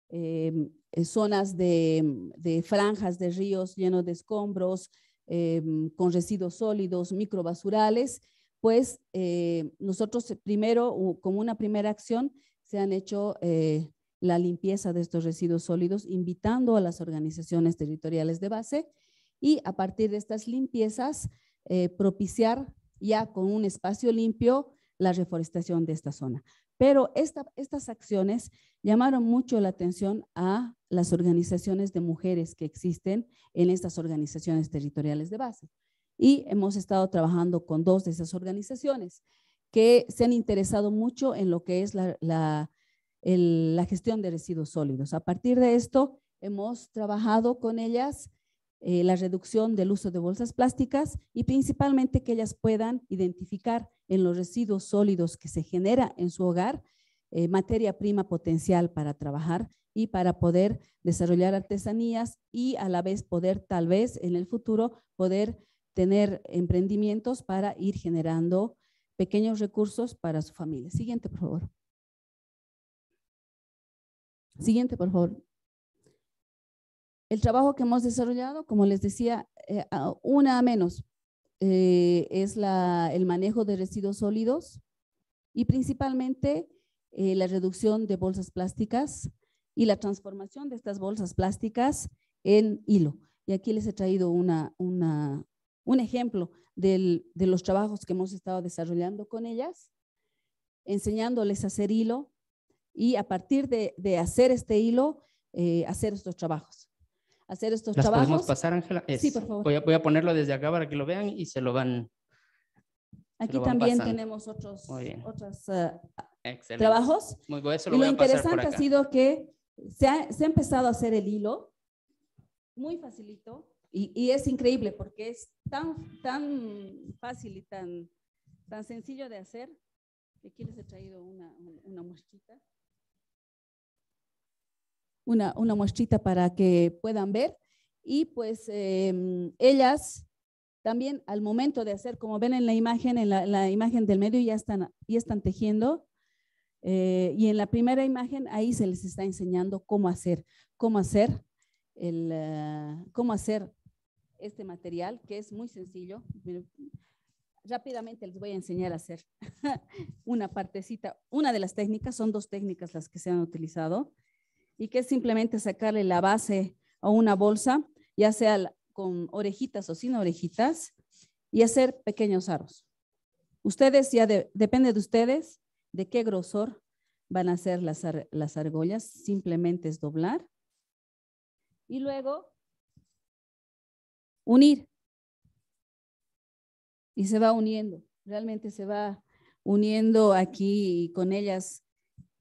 S5: em, eh, zonas de, franjas de ríos llenos de escombros, em, con residuos sólidos, microbasurales, pues eh, nosotros primero, como una primera acción, se han hecho eh, la limpieza de estos residuos sólidos, invitando a las organizaciones territoriales de base y a partir de estas limpiezas, propiciar ya con un espacio limpio la reforestación de esta zona. Pero estas acciones llamaron mucho la atención a las organizaciones de mujeres que existen en estas organizaciones territoriales de base. Y hemos estado trabajando con dos de esas organizaciones que se han interesado mucho en lo que es la, la gestión de residuos sólidos. A partir de esto, hemos trabajado con ellas eh, la reducción del uso de bolsas plásticas y principalmente que ellas puedan identificar en los residuos sólidos que se genera en su hogar eh, materia prima potencial para trabajar y para poder desarrollar artesanías y a la vez poder tal vez en el futuro poder tener emprendimientos para ir generando pequeños recursos para su familia. Siguiente, por favor. Siguiente, por favor. El trabajo que hemos desarrollado, como les decía, eh, una a menos, eh, es el manejo de residuos sólidos y principalmente eh, la reducción de bolsas plásticas y la transformación de estas bolsas plásticas en hilo. Y aquí les he traído una, una, un ejemplo de los trabajos que hemos estado desarrollando con ellas, enseñándoles a hacer hilo y a partir de, hacer este hilo, eh, hacer estos trabajos. Hacer estos
S1: ¿Las
S5: trabajos.
S1: podemos pasar, Ángela?
S5: Sí, por favor.
S1: Voy a, voy a ponerlo desde acá para que lo vean y se lo van.
S5: Aquí
S1: lo van
S5: también
S1: pasando.
S5: tenemos otros, otros eh,
S1: Excelente.
S5: trabajos.
S1: Muy bueno, eso
S5: Y
S1: lo
S5: lo
S1: voy a pasar por
S5: interesante
S1: acá.
S5: ha sido que se ha, se ha empezado a hacer el hilo muy facilito y, y es increíble porque es tan, tan fácil y tan, tan sencillo de hacer aquí les he traído una, una muestrita. Una, una muestrita para que puedan ver y pues em, ellas también al momento de hacer, como ven en la imagen, en la, imagen del medio ya están, ya están tejiendo eh, y en la primera imagen ahí se les está enseñando cómo hacer, cómo hacer el, eh, cómo hacer este material que es muy sencillo. Rápidamente les voy a enseñar a hacer (laughs) una partecita. Una de las técnicas, son dos técnicas las que se han utilizado y que es simplemente sacarle la base a una bolsa, ya sea con orejitas o sin orejitas, y hacer pequeños aros. Ustedes ya de- depende de ustedes de qué grosor van a hacer las, las argollas. Simplemente es doblar y luego unir. Y se va uniendo, realmente se va uniendo aquí y con ellas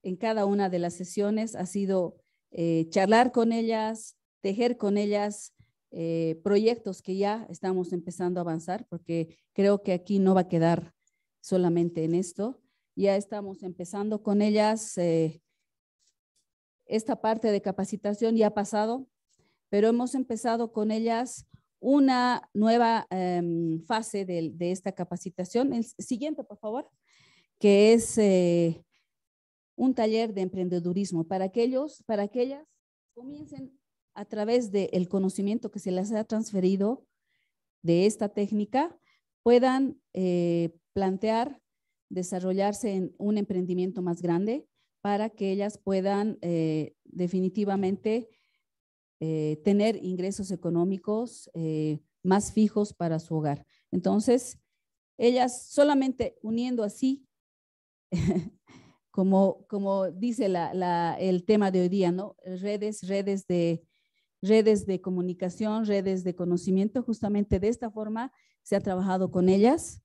S5: en cada una de las sesiones. Ha sido eh, charlar con ellas, tejer con ellas eh, proyectos que ya estamos empezando a avanzar, porque creo que aquí no va a quedar solamente en esto. Ya estamos empezando con ellas. eh, esta parte de capacitación ya ha pasado, pero hemos empezado con ellas una nueva em, fase de, de esta capacitación. El siguiente, por favor, que es eh, un taller de emprendedurismo para aquellos, para aquellas comiencen a través del conocimiento que se les ha transferido de esta técnica, puedan eh, plantear desarrollarse en un emprendimiento más grande para que ellas puedan eh, definitivamente eh, tener ingresos económicos más fijos para su hogar. Entonces, ellas solamente uniendo así, (laughs) como, como dice la, la- el tema de hoy día, ¿no? Redes, redes de, redes de comunicación, redes de conocimiento, justamente de esta forma se ha trabajado con ellas,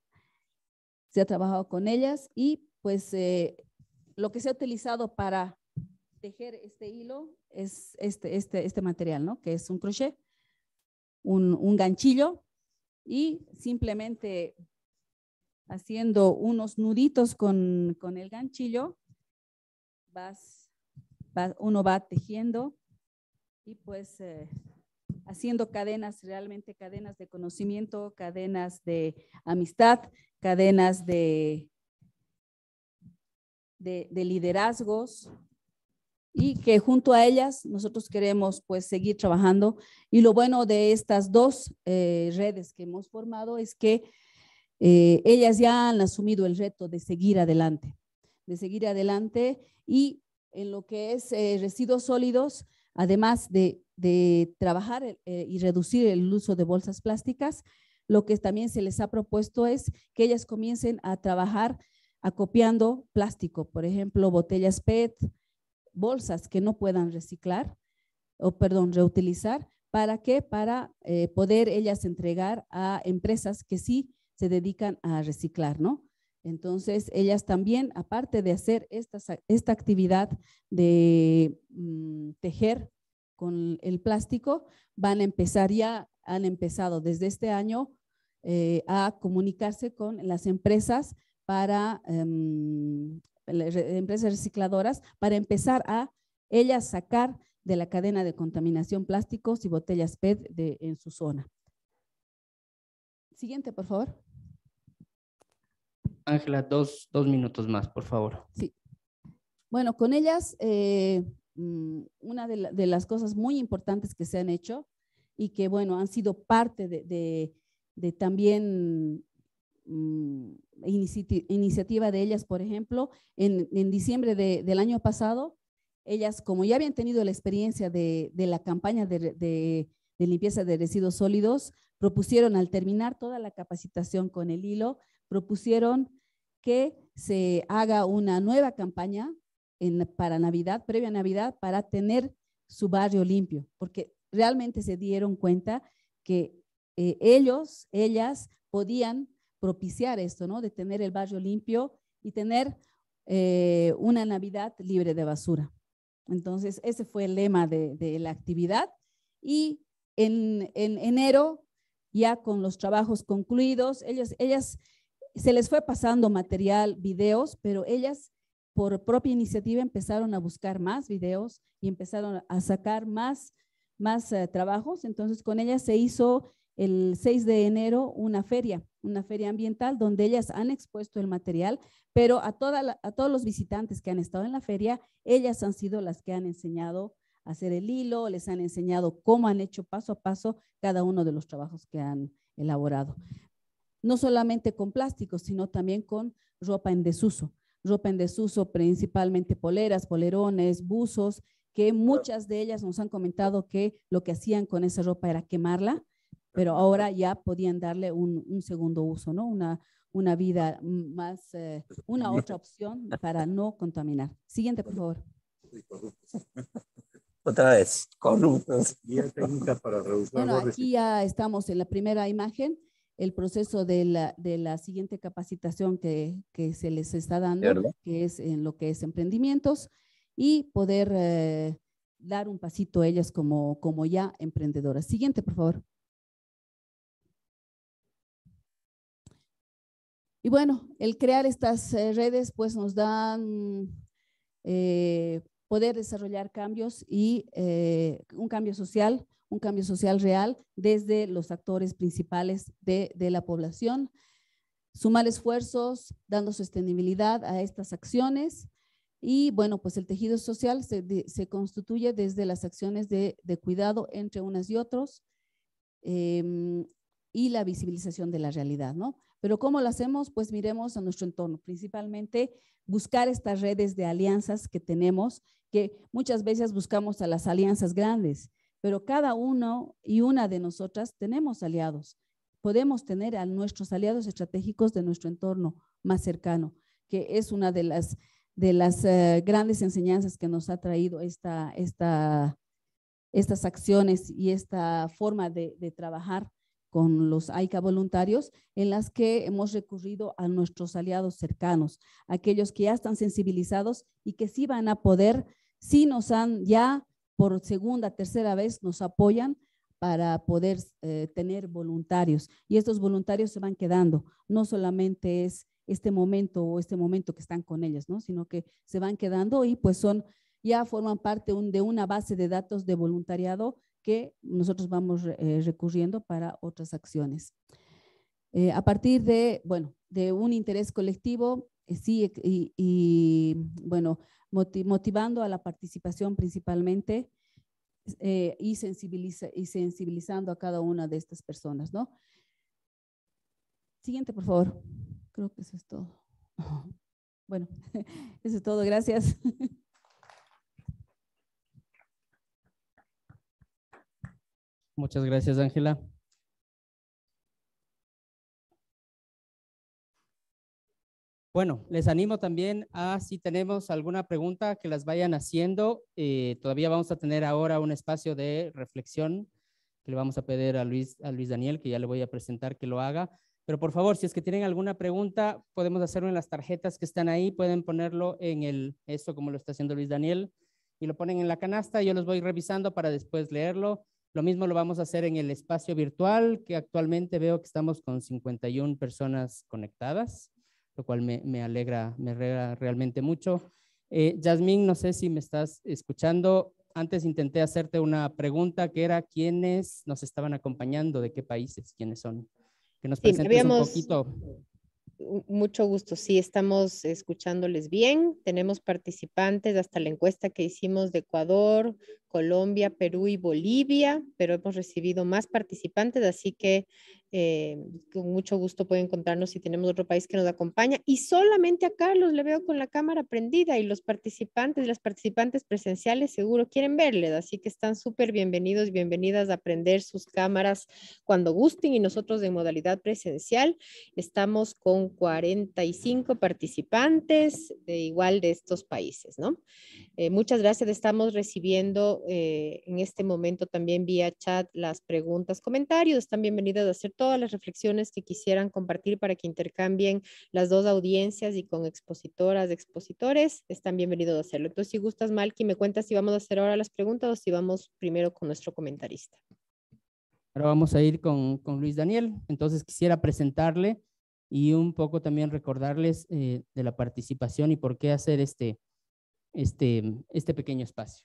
S5: se ha trabajado con ellas y pues eh, lo que se ha utilizado para tejer este hilo es este, este, este material, ¿no? Que es un crochet, un, un ganchillo y simplemente haciendo unos nuditos con, con el ganchillo, vas, va- uno va tejiendo y pues eh, haciendo cadenas, realmente cadenas de conocimiento, cadenas de amistad, cadenas de, de, de liderazgos y que junto a ellas nosotros queremos pues seguir trabajando. Y lo bueno de estas dos eh, redes que hemos formado es que eh, ellas ya han asumido el reto de seguir adelante, de seguir adelante y en lo que es eh, residuos sólidos, además de, de trabajar eh, y reducir el uso de bolsas plásticas, lo que también se les ha propuesto es que ellas comiencen a trabajar acopiando plástico, por ejemplo, botellas PET, bolsas que no puedan reciclar o, perdón, reutilizar. ¿Para qué? Para eh, poder ellas entregar a empresas que sí se dedican a reciclar, ¿no? Entonces, ellas también, aparte de hacer esta, esta actividad de mm, tejer con el plástico, van a empezar ya, han empezado desde este año eh, a comunicarse con las empresas para, em, empresas recicladoras, para empezar a ellas sacar de la cadena de contaminación plásticos y botellas PET de, en su zona. Siguiente, por favor.
S1: Ángela, dos, dos minutos más, por favor.
S5: Bueno, con ellas, eh, mm, una de, la- de las cosas muy importantes que se han hecho y que, bueno, han sido parte de, de- de también mm, inici- iniciativa de ellas, por ejemplo, en, en diciembre de- del año pasado, ellas, como ya habían tenido la experiencia de, la campaña de limpieza de residuos sólidos propusieron al terminar toda la capacitación con el hilo, propusieron que se haga una nueva campaña para Navidad, previa Navidad, para tener su barrio limpio, porque realmente se dieron cuenta que eh, ellos, ellas podían propiciar esto, ¿no? De tener el barrio limpio y tener eh, una Navidad libre de basura. Entonces, ese fue el lema de, la actividad. Y en, en, enero, ya con los trabajos concluidos, ellas, ellas se les fue pasando material, videos, pero ellas por propia iniciativa empezaron a buscar más videos y empezaron a sacar más, más eh, trabajos. Entonces, con ellas se hizo el 6 de enero una feria, una feria ambiental donde ellas han expuesto el material, pero a, toda a todos los visitantes que han estado en la feria, ellas han sido las que han enseñado a hacer el hilo, les han enseñado cómo han hecho paso a paso cada uno de los trabajos que han elaborado. No solamente con plásticos, sino también con ropa en desuso. Ropa en desuso, principalmente poleras, polerones, buzos, que muchas de ellas nos han comentado que lo que hacían con esa ropa era quemarla pero ahora ya podían darle un, segundo uso, ¿no? Una, una vida más, eh, una otra opción para no contaminar. Siguiente, por favor.
S6: Otra vez, corruptos.
S5: Bueno, aquí ya estamos en la primera imagen, el proceso de la, de la siguiente capacitación que, que, se les está dando, que es en lo que es emprendimientos, y poder eh, dar un pasito a ellas como, como ya emprendedoras. Siguiente, por favor. Y bueno, el crear estas eh, redes pues nos dan eh, poder desarrollar cambios y eh, un cambio social, un cambio social real desde los actores principales de, la población. Sumar esfuerzos, dando sostenibilidad a estas acciones. Y bueno, pues el tejido social se, constituye desde las acciones de, cuidado entre unas y otros em, y la visibilización de la realidad, ¿no? Pero ¿cómo lo hacemos? Pues miremos a nuestro entorno, principalmente buscar estas redes de alianzas que tenemos, que muchas veces buscamos a las alianzas grandes, pero cada uno y una de nosotras tenemos aliados. Podemos tener a nuestros aliados estratégicos de nuestro entorno más cercano, que es una de las, de las eh, grandes enseñanzas que nos ha traído esta, esta, estas acciones y esta forma de, de trabajar con los AICA voluntarios, en las que hemos recurrido a nuestros aliados cercanos, aquellos que ya están sensibilizados y que sí van a poder, sí nos han ya por segunda, tercera vez nos apoyan para poder eh, tener voluntarios. Y estos voluntarios se van quedando. No solamente es este momento o este momento que están con ellas, ¿no? sino que se van quedando y pues son, ya forman parte de una base de datos de voluntariado que nosotros vamos eh, recurriendo para otras acciones. Eh, a partir de, bueno, de un interés colectivo, sí, y, bueno, motivando a la participación principalmente y, sensibiliza, y sensibilizando a cada una de estas personas, ¿no? Siguiente, por favor. Creo que eso es todo. (laughs) Bueno, (laughs) eso es todo. Gracias.
S1: Muchas gracias, Ángela. Bueno, les animo también a si tenemos alguna pregunta que las vayan haciendo. Eh, todavía vamos a tener ahora un espacio de reflexión que le vamos a pedir a Luis, a Luis Daniel, que ya le voy a presentar que lo haga. Pero por favor, si es que tienen alguna pregunta, podemos hacerlo en las tarjetas que están ahí. Pueden ponerlo en el, esto como lo está haciendo Luis Daniel, y lo ponen en la canasta. Yo los voy revisando para después leerlo. Lo mismo lo vamos a hacer en el espacio virtual, que actualmente veo que estamos con 51 personas conectadas, lo cual me, alegra, me alegra realmente mucho. Eh, Yasmín, no sé si me estás escuchando. Antes intenté hacerte una pregunta que era quiénes nos estaban acompañando, de qué países, quiénes son. Que nos presentes un poquito.
S3: Mucho gusto, sí, estamos escuchándoles bien. Tenemos participantes hasta la encuesta que hicimos de Ecuador, Colombia, Perú y Bolivia, pero hemos recibido más participantes, así que eh, con mucho gusto pueden contarnos si tenemos otro país que nos acompaña. Y solamente a Carlos le veo con la cámara prendida y los participantes, las participantes presenciales seguro quieren verle, así que están súper bienvenidos y bienvenidas a aprender sus cámaras cuando gusten y nosotros en modalidad presencial estamos con 45 participantes de igual de estos países, ¿no? Eh, muchas gracias, estamos recibiendo eh, en este momento también vía chat las preguntas, comentarios, están bienvenidos a hacer todas las reflexiones que quisieran compartir para que intercambien las dos audiencias y con expositoras, expositores, están bienvenidos a hacerlo. Entonces, si gustas, Malky, me cuentas si vamos a hacer ahora las preguntas o si vamos primero con nuestro comentarista.
S1: Ahora vamos a ir con, con Luis Daniel. Entonces, quisiera presentarle y un poco también recordarles eh, de la participación y por qué hacer este, este, este pequeño espacio.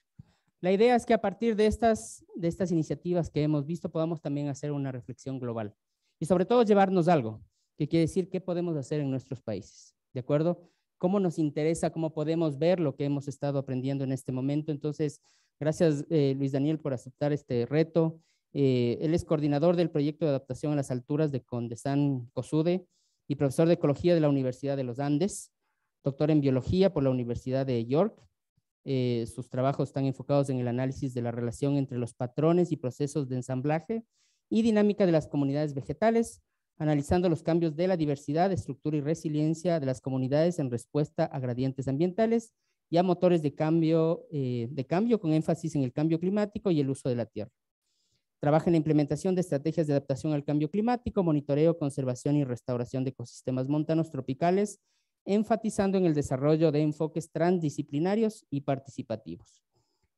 S1: La idea es que a partir de estas, de estas iniciativas que hemos visto podamos también hacer una reflexión global y sobre todo llevarnos algo, que quiere decir qué podemos hacer en nuestros países, ¿de acuerdo? ¿Cómo nos interesa, cómo podemos ver lo que hemos estado aprendiendo en este momento? Entonces, gracias eh, Luis Daniel por aceptar este reto. Eh, él es coordinador del proyecto de adaptación a las alturas de Condesán Cosude y profesor de ecología de la Universidad de los Andes, doctor en biología por la Universidad de York. Eh, sus trabajos están enfocados en el análisis de la relación entre los patrones y procesos de ensamblaje y dinámica de las comunidades vegetales, analizando los cambios de la diversidad, estructura y resiliencia de las comunidades en respuesta a gradientes ambientales y a motores de cambio, eh, de cambio con énfasis en el cambio climático y el uso de la tierra. Trabaja en la implementación de estrategias de adaptación al cambio climático, monitoreo, conservación y restauración de ecosistemas montanos tropicales, enfatizando en el desarrollo de enfoques transdisciplinarios y participativos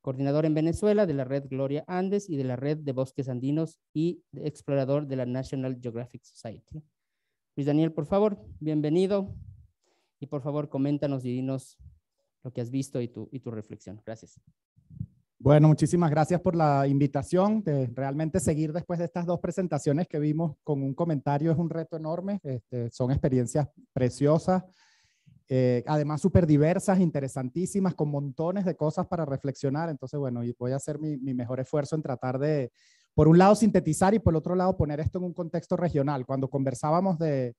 S1: coordinador en Venezuela de la red Gloria Andes y de la red de bosques andinos y explorador de la National Geographic Society. Luis Daniel, por favor, bienvenido y por favor coméntanos y dinos lo que has visto y tu, y tu reflexión. Gracias.
S7: Bueno, muchísimas gracias por la invitación. De realmente seguir después de estas dos presentaciones que vimos con un comentario es un reto enorme. Este, son experiencias preciosas. Eh, además súper diversas, interesantísimas, con montones de cosas para reflexionar. Entonces, bueno, voy a hacer mi, mejor esfuerzo en tratar de, por un lado, sintetizar y por otro lado, poner esto en un contexto regional. Cuando conversábamos de,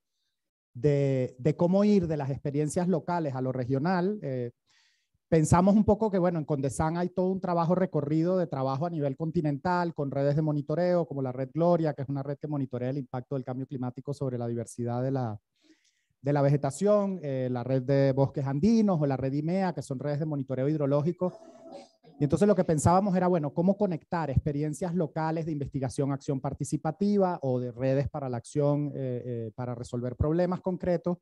S7: de, cómo ir de las experiencias locales a lo regional, eh, pensamos un poco que, bueno, en Condesan hay todo un trabajo recorrido de trabajo a nivel continental con redes de monitoreo, como la red Gloria, que es una red que monitorea el impacto del cambio climático sobre la diversidad de la, de la vegetación, eh, la red de bosques andinos o la red IMEA, que son redes de monitoreo hidrológico. Y entonces lo que pensábamos era, bueno, cómo conectar experiencias locales de investigación, acción participativa o de redes para la acción, eh, eh, para resolver problemas concretos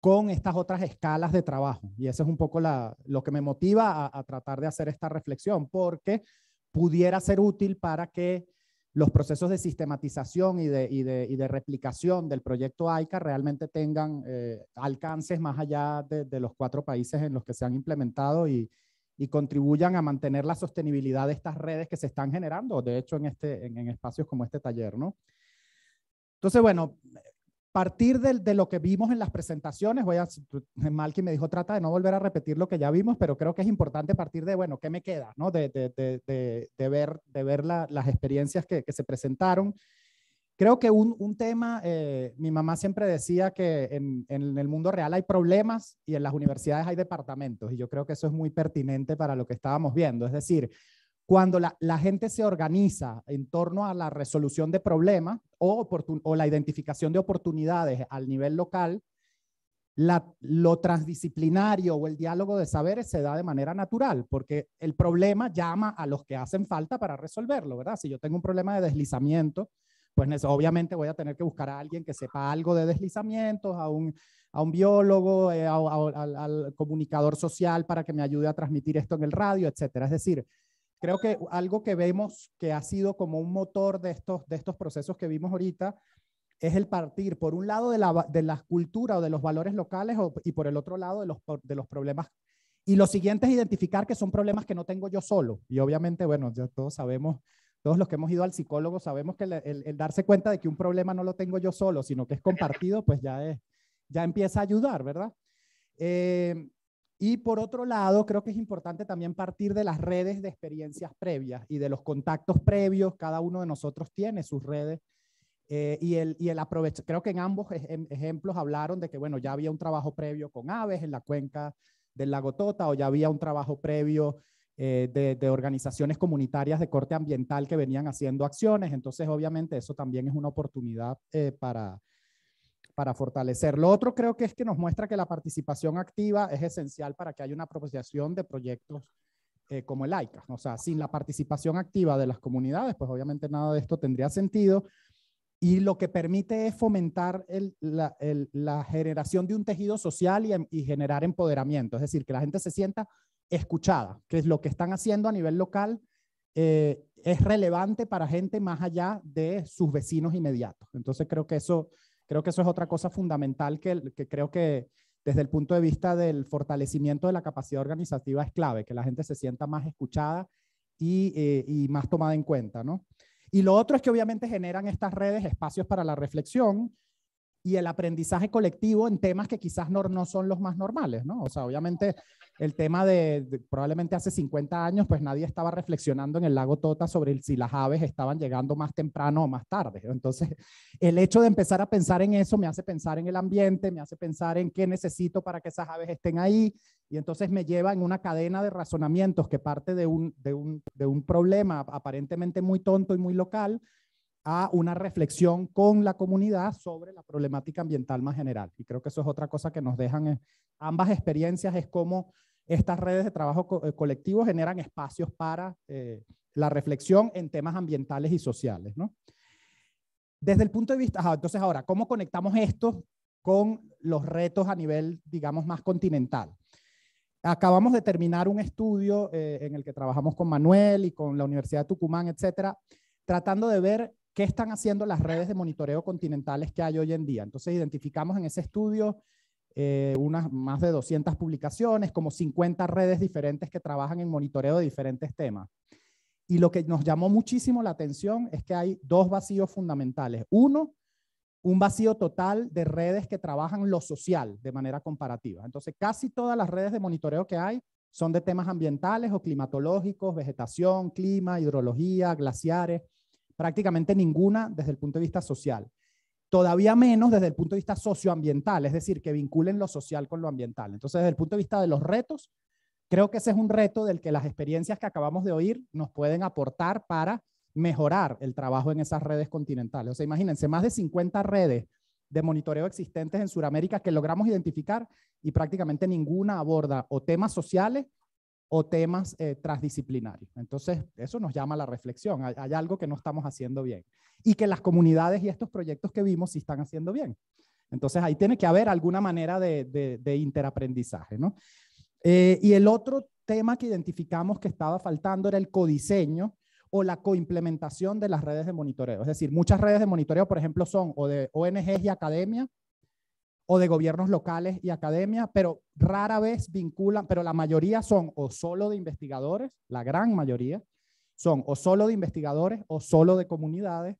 S7: con estas otras escalas de trabajo. Y eso es un poco la, lo que me motiva a, a tratar de hacer esta reflexión, porque pudiera ser útil para que los procesos de sistematización y de, y de, y de replicación del proyecto AICA realmente tengan eh, alcances más allá de, de, los cuatro países en los que se han implementado y, y, contribuyan a mantener la sostenibilidad de estas redes que se están generando, de hecho, en, este, en, en espacios como este taller. ¿no? Entonces, bueno, partir de, lo que vimos en las presentaciones, voy a, Malky me dijo, trata de no volver a repetir lo que ya vimos, pero creo que es importante partir de, bueno, ¿qué me queda? ¿no? De, de ver, de ver las experiencias que, que, se presentaron. Creo que un, un tema, eh, mi mamá siempre decía que en, en, el mundo real hay problemas y en las universidades hay departamentos, y yo creo que eso es muy pertinente para lo que estábamos viendo. Es decir, cuando la, la, gente se organiza en torno a la resolución de problemas o, o la identificación de oportunidades al nivel local, la, lo transdisciplinario o el diálogo de saberes se da de manera natural, porque el problema llama a los que hacen falta para resolverlo, ¿verdad? Si yo tengo un problema de deslizamiento, pues obviamente voy a tener que buscar a alguien que sepa algo de deslizamientos, a un, a un biólogo, eh, a, al, al comunicador social para que me ayude a transmitir esto en el radio, etcétera. Es decir, creo que algo que vemos que ha sido como un motor de estos, de estos procesos que vimos ahorita es el partir, por un lado, de la, de la cultura o de los valores locales y por el otro lado de los, de los problemas. Y lo siguiente es identificar que son problemas que no tengo yo solo. Y obviamente, bueno, ya todos sabemos, todos los que hemos ido al psicólogo sabemos que el, darse cuenta de que un problema no lo tengo yo solo, sino que es compartido, pues ya, es, ya empieza a ayudar, ¿verdad? Eh, Y por otro lado, creo que es importante también partir de las redes de experiencias previas y de los contactos previos. Cada uno de nosotros tiene sus redes. eh, y el, y el aprovecho, creo que en ambos ej- ejemplos hablaron de que, bueno, ya había un trabajo previo con aves en la cuenca del lago Tota o ya había un trabajo previo eh, de, de organizaciones comunitarias de corte ambiental que venían haciendo acciones. Entonces, obviamente, eso también es una oportunidad eh, para, para fortalecer. Lo otro creo que es que nos muestra que la participación activa es esencial para que haya una apropiación de proyectos eh, como el AICA. O sea, sin la participación activa de las comunidades, pues obviamente nada de esto tendría sentido. Y lo que permite es fomentar el- la, el- la generación de un tejido social y, em- y generar empoderamiento. Es decir, que la gente se sienta escuchada, que es lo que están haciendo a nivel local eh, es relevante para gente más allá de sus vecinos inmediatos. Entonces creo que eso, creo que eso es otra cosa fundamental que, creo que desde el punto de vista del fortalecimiento de la capacidad organizativa es clave, que la gente se sienta más escuchada y, eh, y más tomada en cuenta, ¿no? Y lo otro es que obviamente generan estas redes espacios para la reflexión y el aprendizaje colectivo en temas que quizás no, son los más normales, ¿no? O sea, obviamente el tema de, de- probablemente hace 50 años, pues nadie estaba reflexionando en el lago Tota sobre el- si las aves estaban llegando más temprano o más tarde. Entonces, el hecho de empezar a pensar en eso me hace pensar en el ambiente, me hace pensar en qué necesito para que esas aves estén ahí, y entonces me lleva en una cadena de razonamientos que parte de un, de un, de un problema aparentemente muy tonto y muy local a una reflexión con la comunidad sobre la problemática ambiental más general. Y creo que eso es otra cosa que nos dejan eh, ambas experiencias, es cómo estas redes de trabajo co- eh, colectivo generan espacios para eh, la reflexión en temas ambientales y sociales. ¿no? Desde el punto de vista, entonces ahora, ¿cómo conectamos esto con los retos a nivel, digamos, más continental? Acabamos de terminar un estudio eh, en el que trabajamos con Manuel y con la Universidad de Tucumán, etcétera, tratando de ver qué están haciendo las redes de monitoreo continentales que hay hoy en día. Entonces identificamos en ese estudio eh, unas más de 200 publicaciones, como 50 redes diferentes que trabajan en monitoreo de diferentes temas. Y lo que nos llamó muchísimo la atención es que hay dos vacíos fundamentales. Uno, un vacío total de redes que trabajan lo social de manera comparativa. Entonces, casi todas las redes de monitoreo que hay son de temas ambientales o climatológicos, vegetación, clima, hidrología, glaciares, prácticamente ninguna desde el punto de vista social. Todavía menos desde el punto de vista socioambiental, es decir, que vinculen lo social con lo ambiental. Entonces, desde el punto de vista de los retos, creo que ese es un reto del que las experiencias que acabamos de oír nos pueden aportar para mejorar el trabajo en esas redes continentales. O sea, imagínense, más de 50 redes de monitoreo existentes en Sudamérica que logramos identificar y prácticamente ninguna aborda o temas sociales o temas eh, transdisciplinarios. Entonces, eso nos llama a la reflexión. Hay, algo que no estamos haciendo bien. Y que las comunidades y estos proyectos que vimos sí están haciendo bien. Entonces, ahí tiene que haber alguna manera de interaprendizaje. ¿no? Eh, y el otro tema que identificamos que estaba faltando era el codiseño o la coimplementación de las redes de monitoreo. Es decir, muchas redes de monitoreo, por ejemplo, son o de ONGs y academia, o de gobiernos locales y academia, pero rara vez vinculan, pero la mayoría son o solo de investigadores, la gran mayoría, son o solo de investigadores o solo de comunidades,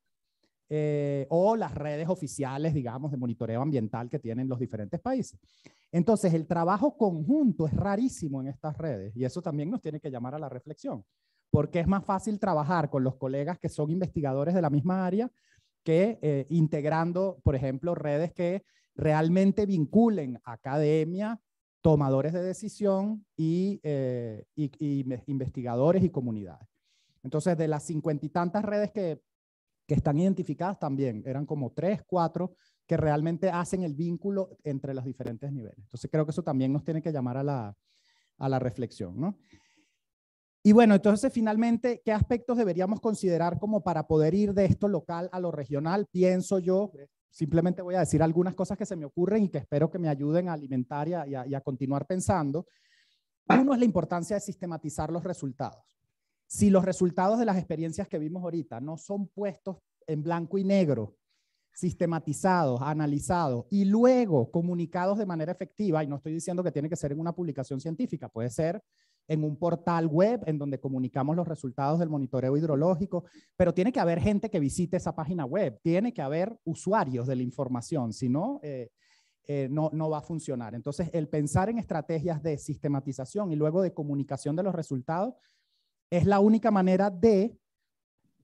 S7: eh, o las redes oficiales, digamos, de monitoreo ambiental que tienen los diferentes países. Entonces, el trabajo conjunto es rarísimo en estas redes y eso también nos tiene que llamar a la reflexión, porque es más fácil trabajar con los colegas que son investigadores de la misma área que eh, integrando, por ejemplo, redes que realmente vinculen academia, tomadores de decisión y, eh, investigadores y comunidades. Entonces, de las cincuenta y tantas redes que, que están identificadas también, eran como tres, cuatro, que realmente hacen el vínculo entre los diferentes niveles. Entonces, creo que eso también nos tiene que llamar a la, a la reflexión, ¿no? Y bueno, entonces finalmente, ¿qué aspectos deberíamos considerar como para poder ir de esto local a lo regional? Pienso yo, simplemente voy a decir algunas cosas que se me ocurren y que espero que me ayuden a alimentar y a, y a, continuar pensando. Uno es la importancia de sistematizar los resultados. Si los resultados de las experiencias que vimos ahorita no son puestos en blanco y negro, sistematizados, analizados y luego comunicados de manera efectiva, y no estoy diciendo que tiene que ser en una publicación científica, puede ser en un portal web en donde comunicamos los resultados del monitoreo hidrológico, pero tiene que haber gente que visite esa página web, tiene que haber usuarios de la información, si no, eh, eh, no, no va a funcionar. Entonces, el pensar en estrategias de sistematización y luego de comunicación de los resultados es la única manera de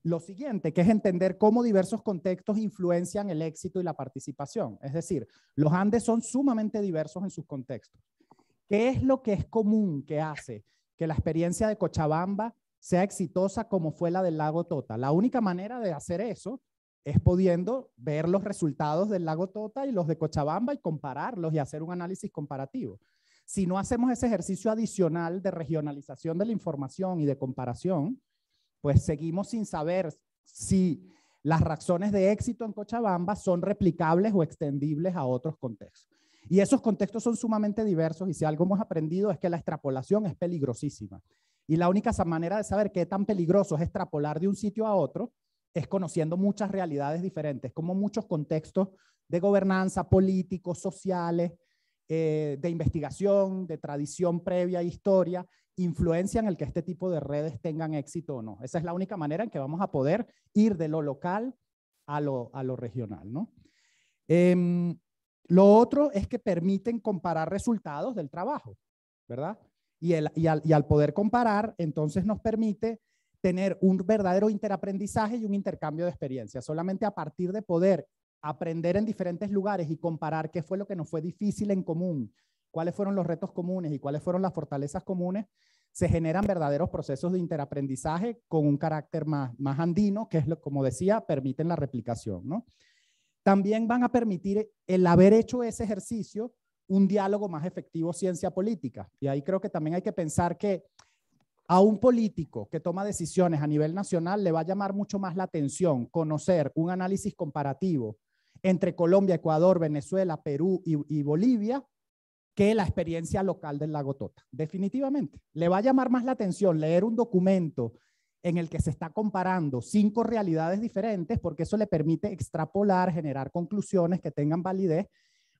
S7: lo siguiente, que es entender cómo diversos contextos influencian el éxito y la participación. Es decir, los Andes son sumamente diversos en sus contextos. ¿Qué es lo que es común que hace que la experiencia de Cochabamba sea exitosa como fue la del lago Tota? La única manera de hacer eso es pudiendo ver los resultados del lago Tota y los de Cochabamba y compararlos y hacer un análisis comparativo. Si no hacemos ese ejercicio adicional de regionalización de la información y de comparación, pues seguimos sin saber si las razones de éxito en Cochabamba son replicables o extendibles a otros contextos. Y esos contextos son sumamente diversos y si algo hemos aprendido es que la extrapolación es peligrosísima. Y la única manera de saber qué tan peligroso es extrapolar de un sitio a otro es conociendo muchas realidades diferentes, como muchos contextos de gobernanza, políticos, sociales, eh, de investigación, de tradición previa, historia, influencian el que este tipo de redes tengan éxito o no. Esa es la única manera en que vamos a poder ir de lo local a lo, a lo regional. ¿no? Em, lo otro es que permiten comparar resultados del trabajo, ¿verdad? Y, al poder comparar, entonces nos permite tener un verdadero interaprendizaje y un intercambio de experiencias. Solamente a partir de poder aprender en diferentes lugares y comparar qué fue lo que nos fue difícil en común, cuáles fueron los retos comunes y cuáles fueron las fortalezas comunes, se generan verdaderos procesos de interaprendizaje con un carácter más, más andino, que es, lo, como decía, permiten la replicación. ¿no? También van a permitir el haber hecho ese ejercicio un diálogo más efectivo ciencia política. Y ahí creo que también hay que pensar que a un político que toma decisiones a nivel nacional le va a llamar mucho más la atención conocer un análisis comparativo entre Colombia, Ecuador, Venezuela, Perú y, Bolivia que la experiencia local del lago Tota. Definitivamente. Le va a llamar más la atención leer un documento en el que se está comparando cinco realidades diferentes porque eso le permite extrapolar, generar conclusiones que tengan validez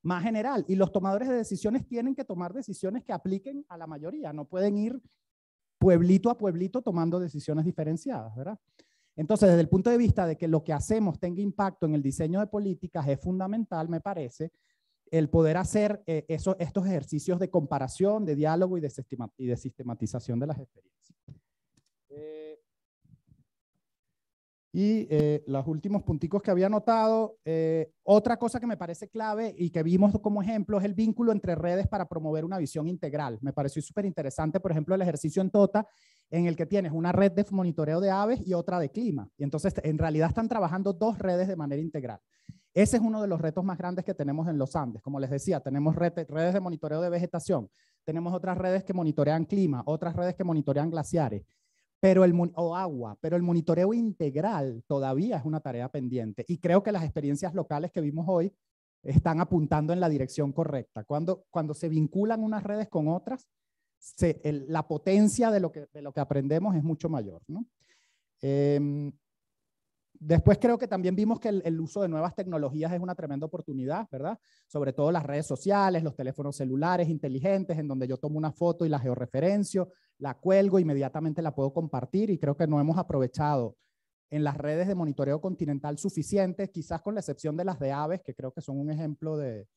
S7: más general. Y los tomadores de decisiones tienen que tomar decisiones que apliquen a la mayoría. No pueden ir pueblito a pueblito tomando decisiones diferenciadas, ¿verdad? Entonces, desde el punto de vista de que lo que hacemos tenga impacto en el diseño de políticas, es fundamental, me parece, el poder hacer eh, estos ejercicios de comparación, de diálogo y de sistematización de las experiencias. Y eh, los últimos punticos que había notado, eh, otra cosa que me parece clave y que vimos como ejemplo es el vínculo entre redes para promover una visión integral. Me pareció súper interesante, por ejemplo, el ejercicio en Tota, en el que tienes una red de monitoreo de aves y otra de clima. Y entonces, en realidad están trabajando dos redes de manera integral. Ese es uno de los retos más grandes que tenemos en los Andes. Como les decía, tenemos redes de monitoreo de vegetación, tenemos otras redes que monitorean clima, otras redes que monitorean glaciares pero el, o agua, pero el monitoreo integral todavía es una tarea pendiente. Y creo que las experiencias locales que vimos hoy están apuntando en la dirección correcta. Cuando, cuando se vinculan unas redes con otras, se, la potencia de lo, que, de lo que aprendemos es mucho mayor. ¿no? Eh, Después creo que también vimos que el, uso de nuevas tecnologías es una tremenda oportunidad, ¿verdad? Sobre todo las redes sociales, los teléfonos celulares inteligentes, en donde yo tomo una foto y la georreferencio, la cuelgo, inmediatamente la puedo compartir y creo que no hemos aprovechado en las redes de monitoreo continental suficientes, quizás con la excepción de las de aves, que creo que son un ejemplo de,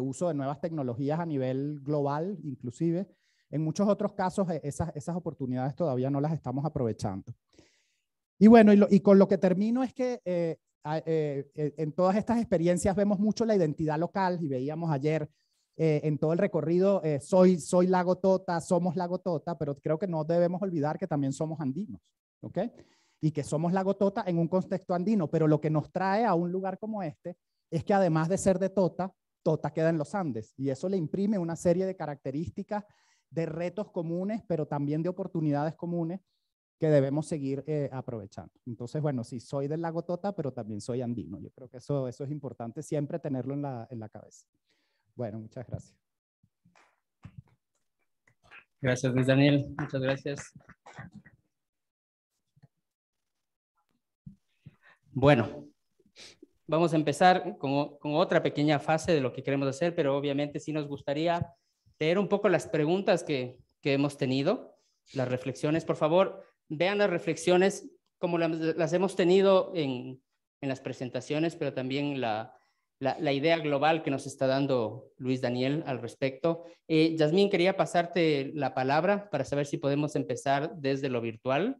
S7: uso de nuevas tecnologías a nivel global, inclusive. En muchos otros casos, e, esas oportunidades todavía no las estamos aprovechando. Y bueno, y, con lo que termino es que eh, eh, eh, en todas estas experiencias vemos mucho la identidad local y veíamos ayer en todo el recorrido, soy, soy Lago Tota, somos Lago Tota, pero creo que no debemos olvidar que también somos andinos, ¿ok? Y que somos Lago Tota en un contexto andino, pero lo que nos trae a un lugar como este es que además de ser de Tota, Tota queda en los Andes y eso le imprime una serie de características, de retos comunes, pero también de oportunidades comunes que debemos seguir eh, aprovechando. Entonces, bueno, sí, soy del lago Tota, pero también soy andino. Yo creo que eso, eso es importante siempre tenerlo en la, en la cabeza. Bueno, muchas gracias.
S1: Gracias, Luis Daniel. Muchas gracias. Bueno, vamos a empezar con, con, otra pequeña fase de lo que queremos hacer, pero obviamente sí nos gustaría leer un poco las preguntas que, que hemos tenido, las reflexiones. Por favor, vean las reflexiones como las, hemos tenido en, las presentaciones, pero también la, la, idea global que nos está dando Luis Daniel al respecto. Eh, Yasmín, quería pasarte la palabra para saber si podemos empezar desde lo virtual.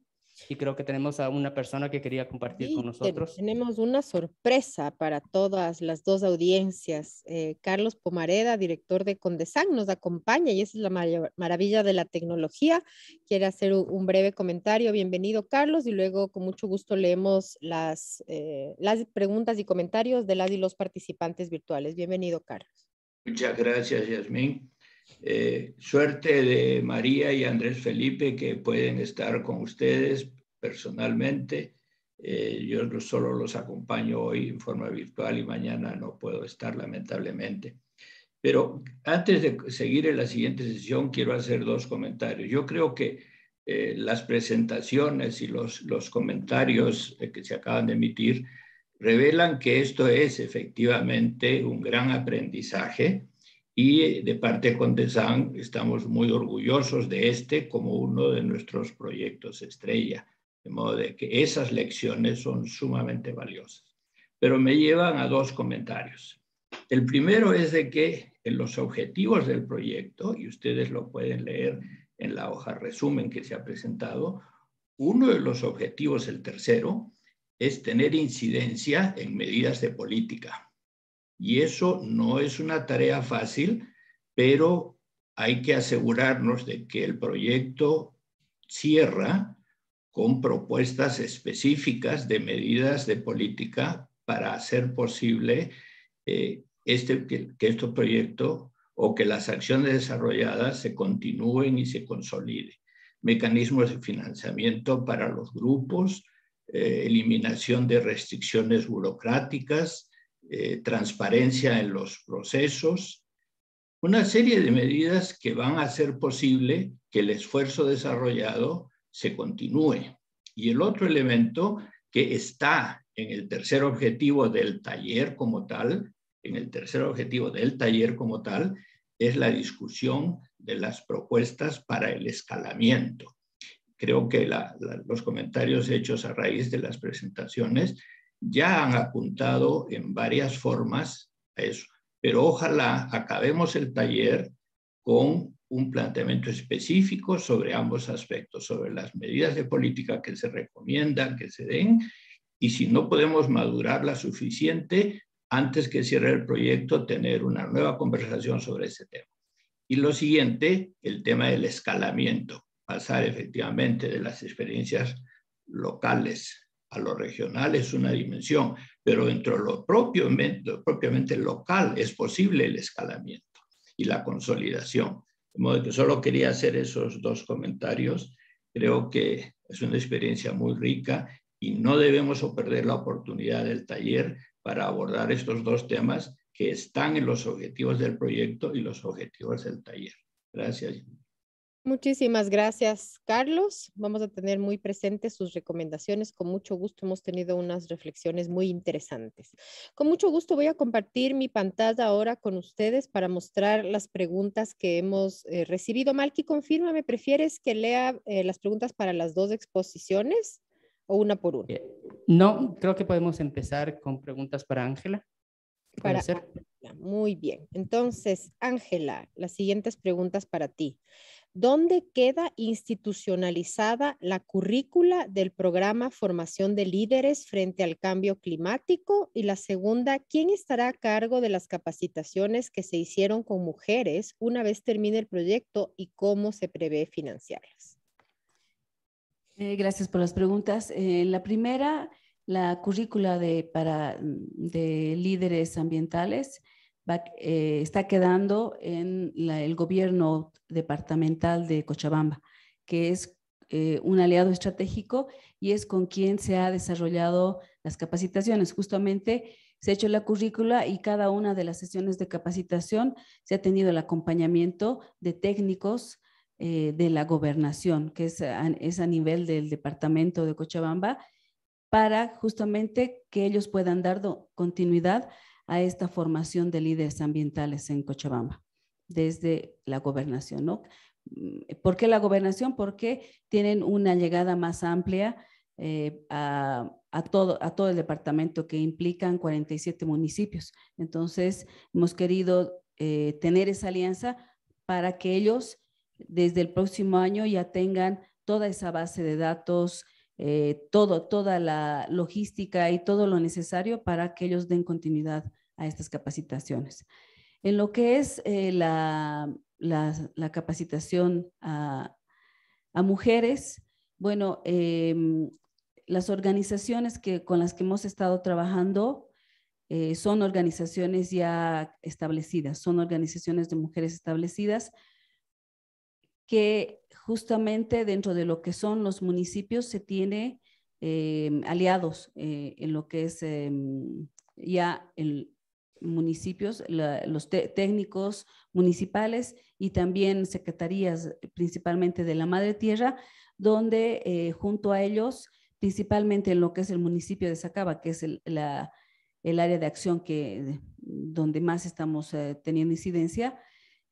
S1: Y creo que tenemos a una persona que quería compartir con nosotros.
S3: Tenemos una sorpresa para todas las dos audiencias. Eh, Carlos Pomareda, director de Condesan, nos acompaña y esa es la maravilla de la tecnología. Quiere hacer un breve comentario. Bienvenido, Carlos, y luego con mucho gusto leemos las, eh, las preguntas y comentarios de las y los participantes virtuales. Bienvenido, Carlos.
S8: Muchas gracias, Yasmín. Eh, suerte de María y Andrés Felipe que pueden estar con ustedes personalmente. Eh, yo solo los acompaño hoy en forma virtual y mañana no puedo estar lamentablemente. Pero antes de seguir en la siguiente sesión, quiero hacer dos comentarios. Yo creo que eh, las presentaciones y los, los comentarios que se acaban de emitir revelan que esto es efectivamente un gran aprendizaje y de parte de Condesan estamos muy orgullosos de este como uno de nuestros proyectos estrella, de modo de que esas lecciones son sumamente valiosas. Pero me llevan a dos comentarios. El primero es de que en los objetivos del proyecto, y ustedes lo pueden leer en la hoja resumen que se ha presentado, uno de los objetivos, el tercero, es tener incidencia en medidas de política. Y eso no es una tarea fácil, pero hay que asegurarnos de que el proyecto cierra con propuestas específicas de medidas de política para hacer posible eh, este, que, que este proyecto o que las acciones desarrolladas se continúen y se consoliden. Mecanismos de financiamiento para los grupos, eh, eliminación de restricciones burocráticas, eh, transparencia en los procesos, una serie de medidas que van a hacer posible que el esfuerzo desarrollado se continúe. Y el otro elemento que está en el tercer objetivo del taller como tal, en el tercer objetivo del taller como tal, es la discusión de las propuestas para el escalamiento. Creo que los comentarios hechos a raíz de las presentaciones ya han apuntado en varias formas a eso, pero ojalá acabemos el taller con un planteamiento específico sobre ambos aspectos, sobre las medidas de política que se recomiendan que se den y si no podemos madurar la suficiente antes que cierre el proyecto, tener una nueva conversación sobre ese tema. Y lo siguiente, el tema del escalamiento, pasar efectivamente de las experiencias locales a lo regional es una dimensión, pero dentro de lo propiamente, propiamente local es posible el escalamiento y la consolidación. De modo que solo quería hacer esos dos comentarios. Creo que es una experiencia muy rica y no debemos perder la oportunidad del taller para abordar estos dos temas que están en los objetivos del proyecto y los objetivos del taller. Gracias.
S3: Muchísimas gracias, Carlos. Vamos a tener muy presentes sus recomendaciones. Con mucho gusto hemos tenido unas reflexiones muy interesantes. Con mucho gusto voy a compartir mi pantalla ahora con ustedes para mostrar las preguntas que hemos eh, recibido. Malky, confírmame, ¿prefieres que lea eh, las preguntas para las dos exposiciones o una por una? Eh,
S1: no, creo que podemos empezar con preguntas para Ángela.
S3: Para Ángela. Muy bien. Entonces, Ángela, las siguientes preguntas para ti. ¿Dónde queda institucionalizada la currícula del programa Formación de Líderes frente al cambio climático? Y la segunda, ¿quién estará a cargo de las capacitaciones que se hicieron con mujeres una vez termine el proyecto y cómo se prevé financiarlas?
S5: Eh, gracias por las preguntas. Eh, la primera, la currícula de, para, de líderes ambientales eh, está quedando en el gobierno departamental de Cochabamba, que es eh, un aliado estratégico y es con quien se ha desarrollado las capacitaciones. Justamente se ha hecho la currícula y cada una de las sesiones de capacitación se ha tenido el acompañamiento de técnicos eh, de la gobernación, que es es a nivel del departamento de Cochabamba, para justamente que ellos puedan dar continuidad a esta formación de líderes ambientales en Cochabamba desde la gobernación, ¿no? ¿Por qué la gobernación? Porque tienen una llegada más amplia eh, a, a todo, a todo el departamento que implican 47 municipios. Entonces, hemos querido eh, tener esa alianza para que ellos desde el próximo año ya tengan toda esa base de datos, eh, todo, toda la logística y todo lo necesario para que ellos den continuidad a estas capacitaciones. En lo que es eh, la, la, capacitación a, a, mujeres, bueno, em, las organizaciones que, con las que hemos estado trabajando eh, son organizaciones ya establecidas, son organizaciones de mujeres establecidas que justamente dentro de lo que son los municipios se tiene em, aliados eh, en lo que es em, ya el municipios, los técnicos municipales y también secretarías principalmente de la Madre Tierra, donde eh, junto a ellos, principalmente en lo que es el municipio de Sacaba, que es el, el área de acción que, donde más estamos eh, teniendo incidencia,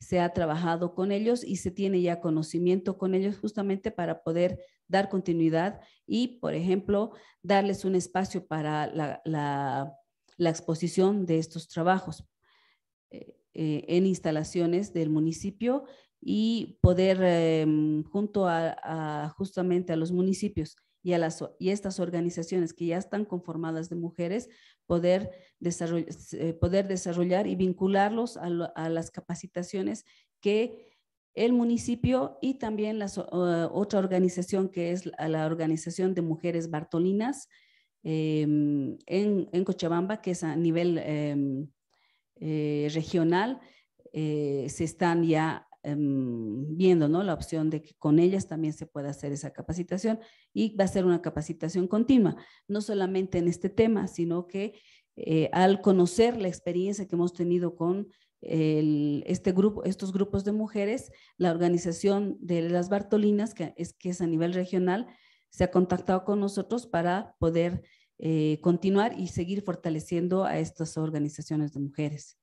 S5: se ha trabajado con ellos y se tiene ya conocimiento con ellos justamente para poder dar continuidad y, por ejemplo, darles un espacio para la, la, exposición de estos trabajos eh, eh, en instalaciones del municipio y poder, em, junto a, justamente a los municipios y a las y estas organizaciones que ya están conformadas de mujeres, poder desarrollar, eh, poder desarrollar y vincularlos a, las capacitaciones que el municipio y también la otra organización que es la Organización de Mujeres Bartolinas em, en, en, Cochabamba, que es a nivel em, eh, regional, eh, se están ya Em, viendo ¿no? la opción de que con ellas también se pueda hacer esa capacitación y va a ser una capacitación continua, no solamente en este tema, sino que eh, al conocer la experiencia que hemos tenido con este grupo, estos grupos de mujeres, la organización de las Bartolinas, que es, que es a nivel regional, se ha contactado con nosotros para poder eh, continuar y seguir fortaleciendo a estas organizaciones de mujeres.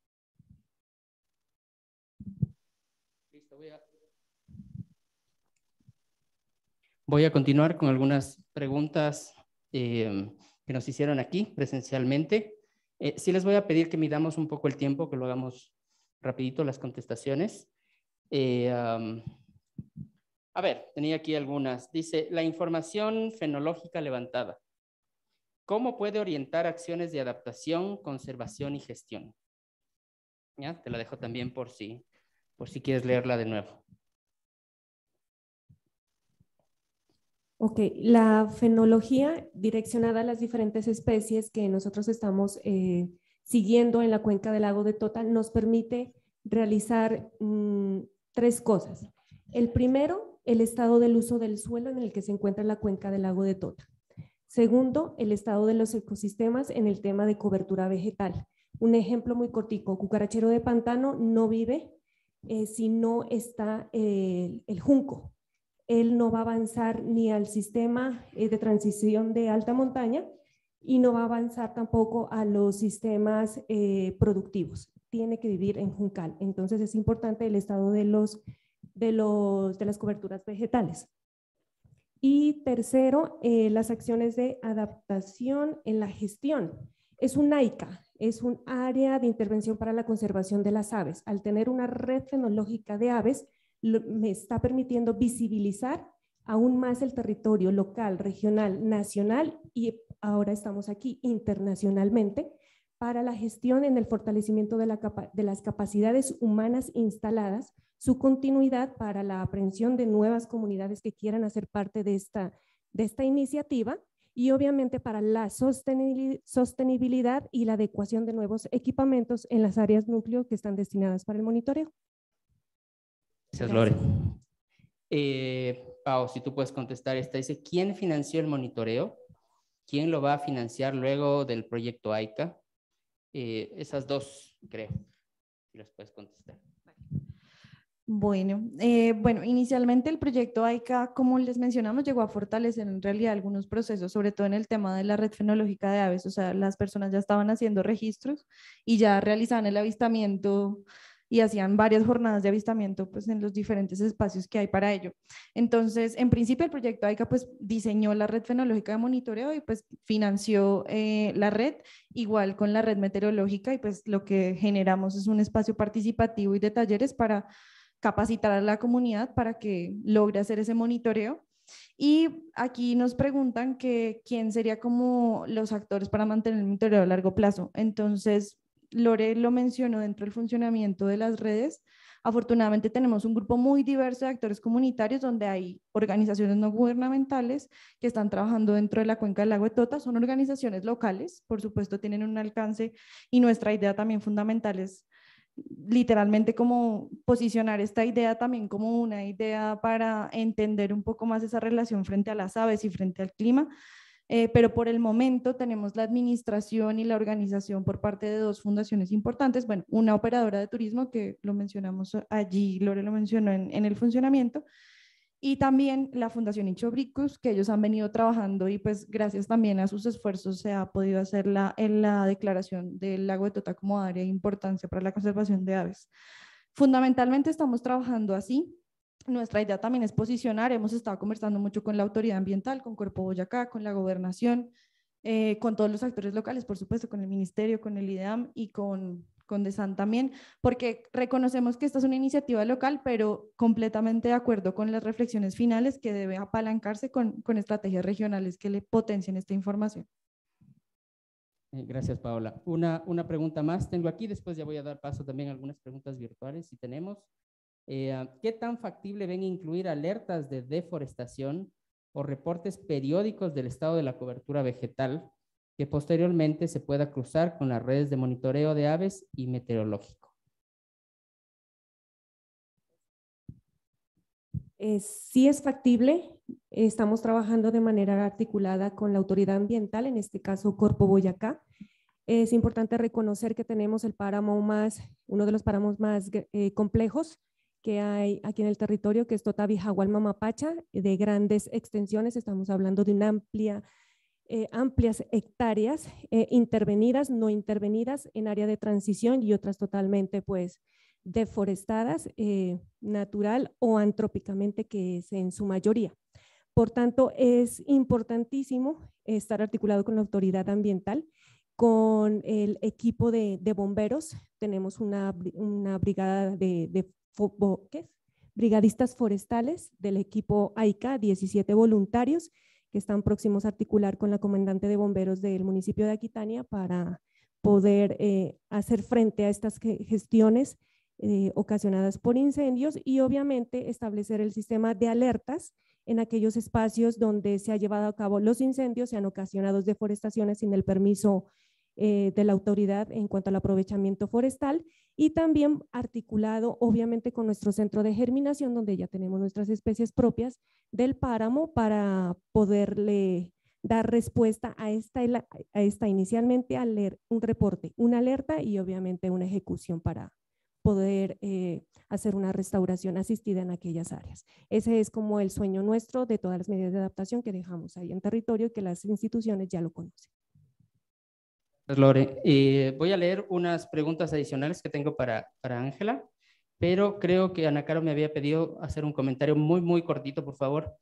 S1: Voy a continuar con algunas preguntas eh, que nos hicieron aquí presencialmente. Eh, sí les voy a pedir que midamos un poco el tiempo, que lo hagamos rapidito las contestaciones. Eh, a ver, tenía aquí algunas. Dice, la información fenológica levantada. ¿Cómo puede orientar acciones de adaptación, conservación y gestión? Ya, te la dejo también por si, por si quieres leerla de nuevo.
S4: Ok, la fenología direccionada a las diferentes especies que nosotros estamos eh, siguiendo en la cuenca del lago de Tota nos permite realizar mm, tres cosas. El primero, el estado del uso del suelo en el que se encuentra la cuenca del lago de Tota. Segundo, el estado de los ecosistemas en el tema de cobertura vegetal. Un ejemplo muy cortico, cucarachero de pantano no vive eh, si no está eh, el junco, él no va a avanzar ni al sistema eh, de transición de alta montaña y no va a avanzar tampoco a los sistemas eh, productivos. Tiene que vivir en Juncal. Entonces es importante el estado de, los, de, los, de las coberturas vegetales. Y tercero, eh, las acciones de adaptación en la gestión. Es un AICA, es un área de intervención para la conservación de las aves. Al tener una red fenológica de aves, me está permitiendo visibilizar aún más el territorio local, regional, nacional y ahora estamos aquí internacionalmente para la gestión en el fortalecimiento de, las capacidades humanas instaladas, su continuidad para la aprehensión de nuevas comunidades que quieran hacer parte de esta, de esta iniciativa y obviamente para la sostenibilidad y la adecuación de nuevos equipamientos en las áreas núcleo que están destinadas para el monitoreo.
S1: Gracias, Lore. Eh, Pau, si tú puedes contestar esta, dice, ¿quién financió el monitoreo? ¿Quién lo va a financiar luego del proyecto AICA? Eh, esas dos, creo, si las puedes contestar.
S2: Bueno, eh, bueno, inicialmente el proyecto AICA, como les mencionamos, llegó a fortalecer en realidad algunos procesos, sobre todo en el tema de la red fenológica de aves, o sea, las personas ya estaban haciendo registros y ya realizaban el avistamiento y hacían varias jornadas de avistamiento pues, en los diferentes espacios que hay para ello. Entonces, en principio, el proyecto AICA pues, diseñó la red fenológica de monitoreo y pues, financió eh, la red, igual con la red meteorológica, y pues lo que generamos es un espacio participativo y de talleres para capacitar a la comunidad para que logre hacer ese monitoreo. Y aquí nos preguntan que quién sería como los actores para mantener el monitoreo a largo plazo. Entonces, Lore lo mencionó dentro del funcionamiento de las redes. Afortunadamente tenemos un grupo muy diverso de actores comunitarios donde hay organizaciones no gubernamentales que están trabajando dentro de la cuenca del lago de Tota. Son organizaciones locales, por supuesto tienen un alcance y nuestra idea también fundamental es literalmente como posicionar esta idea también como una idea para entender un poco más esa relación frente a las aves y frente al clima eh, pero por el momento tenemos la administración y la organización por parte de dos fundaciones importantes. Bueno, una operadora de turismo que lo mencionamos allí, Lore lo mencionó en, el funcionamiento, y también la Fundación Inchobricus, que ellos han venido trabajando y pues gracias también a sus esfuerzos se ha podido hacer la, en la declaración del lago de Tota como área de importancia para la conservación de aves. Fundamentalmente estamos trabajando así, nuestra idea también es posicionar, hemos estado conversando mucho con la autoridad ambiental, con Cuerpo Boyacá, con la gobernación, eh, con todos los actores locales, por supuesto, con el ministerio, con el IDEAM y con, con DESAN también, porque reconocemos que esta es una iniciativa local, pero completamente de acuerdo con las reflexiones finales que debe apalancarse con, con estrategias regionales que le potencien esta información.
S1: Eh, gracias, Paola. Una, una pregunta más tengo aquí, después ya voy a dar paso también a algunas preguntas virtuales si tenemos. Eh, ah, ¿Qué tan factible ven incluir alertas de deforestación o reportes periódicos del estado de la cobertura vegetal que posteriormente se pueda cruzar con las redes de monitoreo de aves y meteorológico?
S4: Eh, sí es factible. Estamos trabajando de manera articulada con la autoridad ambiental, en este caso Corpo Boyacá. Es importante reconocer que tenemos el páramo más, uno de los páramos más eh, complejos que hay aquí en el territorio, que es Totavi Mamapacha, de grandes extensiones, estamos hablando de una amplia, eh, amplias hectáreas eh, intervenidas, no intervenidas en área de transición y otras totalmente pues deforestadas, eh, natural o antrópicamente, que es en su mayoría. Por tanto, es importantísimo estar articulado con la autoridad ambiental, con el equipo de, bomberos. Tenemos una, una brigada de, de brigadistas forestales del equipo AICA, 17 voluntarios que están próximos a articular con la comandante de bomberos del municipio de Aquitania para poder eh, hacer frente a estas gestiones eh, ocasionadas por incendios y obviamente establecer el sistema de alertas en aquellos espacios donde se ha llevado a cabo los incendios, se han ocasionado deforestaciones sin el permiso eh, de la autoridad en cuanto al aprovechamiento forestal y también articulado obviamente con nuestro centro de germinación donde ya tenemos nuestras especies propias del páramo para poderle dar respuesta a esta, a esta inicialmente al leer un reporte, una alerta y obviamente una ejecución para poder eh, hacer una restauración asistida en aquellas áreas. Ese es como el sueño nuestro de todas las medidas de adaptación que dejamos ahí en territorio y que las instituciones ya lo conocen.
S1: Lore. Eh, voy a leer unas preguntas adicionales que tengo para Ángela, pero creo que Ana Caro me había pedido hacer un comentario muy, muy cortito, por favor.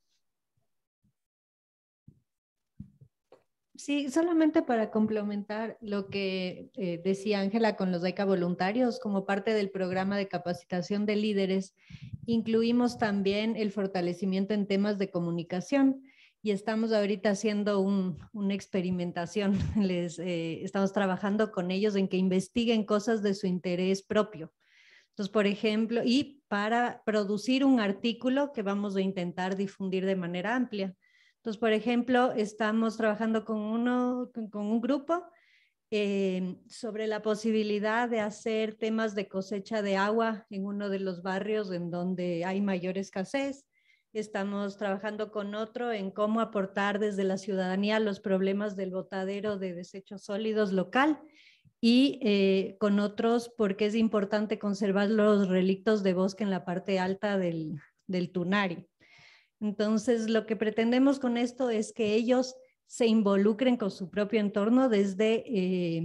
S9: Sí, solamente para complementar lo que eh, decía Ángela con los DECA voluntarios, como parte del programa de capacitación de líderes, incluimos también el fortalecimiento en temas de comunicación y estamos ahorita haciendo una experimentación. (laughs) Les, eh, estamos trabajando con ellos en que investiguen cosas de su interés propio. Entonces, por ejemplo, y para producir un artículo que vamos a intentar difundir de manera amplia. Entonces, por ejemplo, estamos trabajando con, uno, con, un grupo eh, sobre la posibilidad de hacer temas de cosecha de agua en uno de los barrios en donde hay mayor escasez Estamos trabajando con otro en cómo aportar desde la ciudadanía los problemas del botadero de desechos sólidos local y eh, con otros porque es importante conservar los relictos de bosque en la parte alta del, del Tunari. Entonces, lo que pretendemos con esto es que ellos se involucren con su propio entorno desde, eh,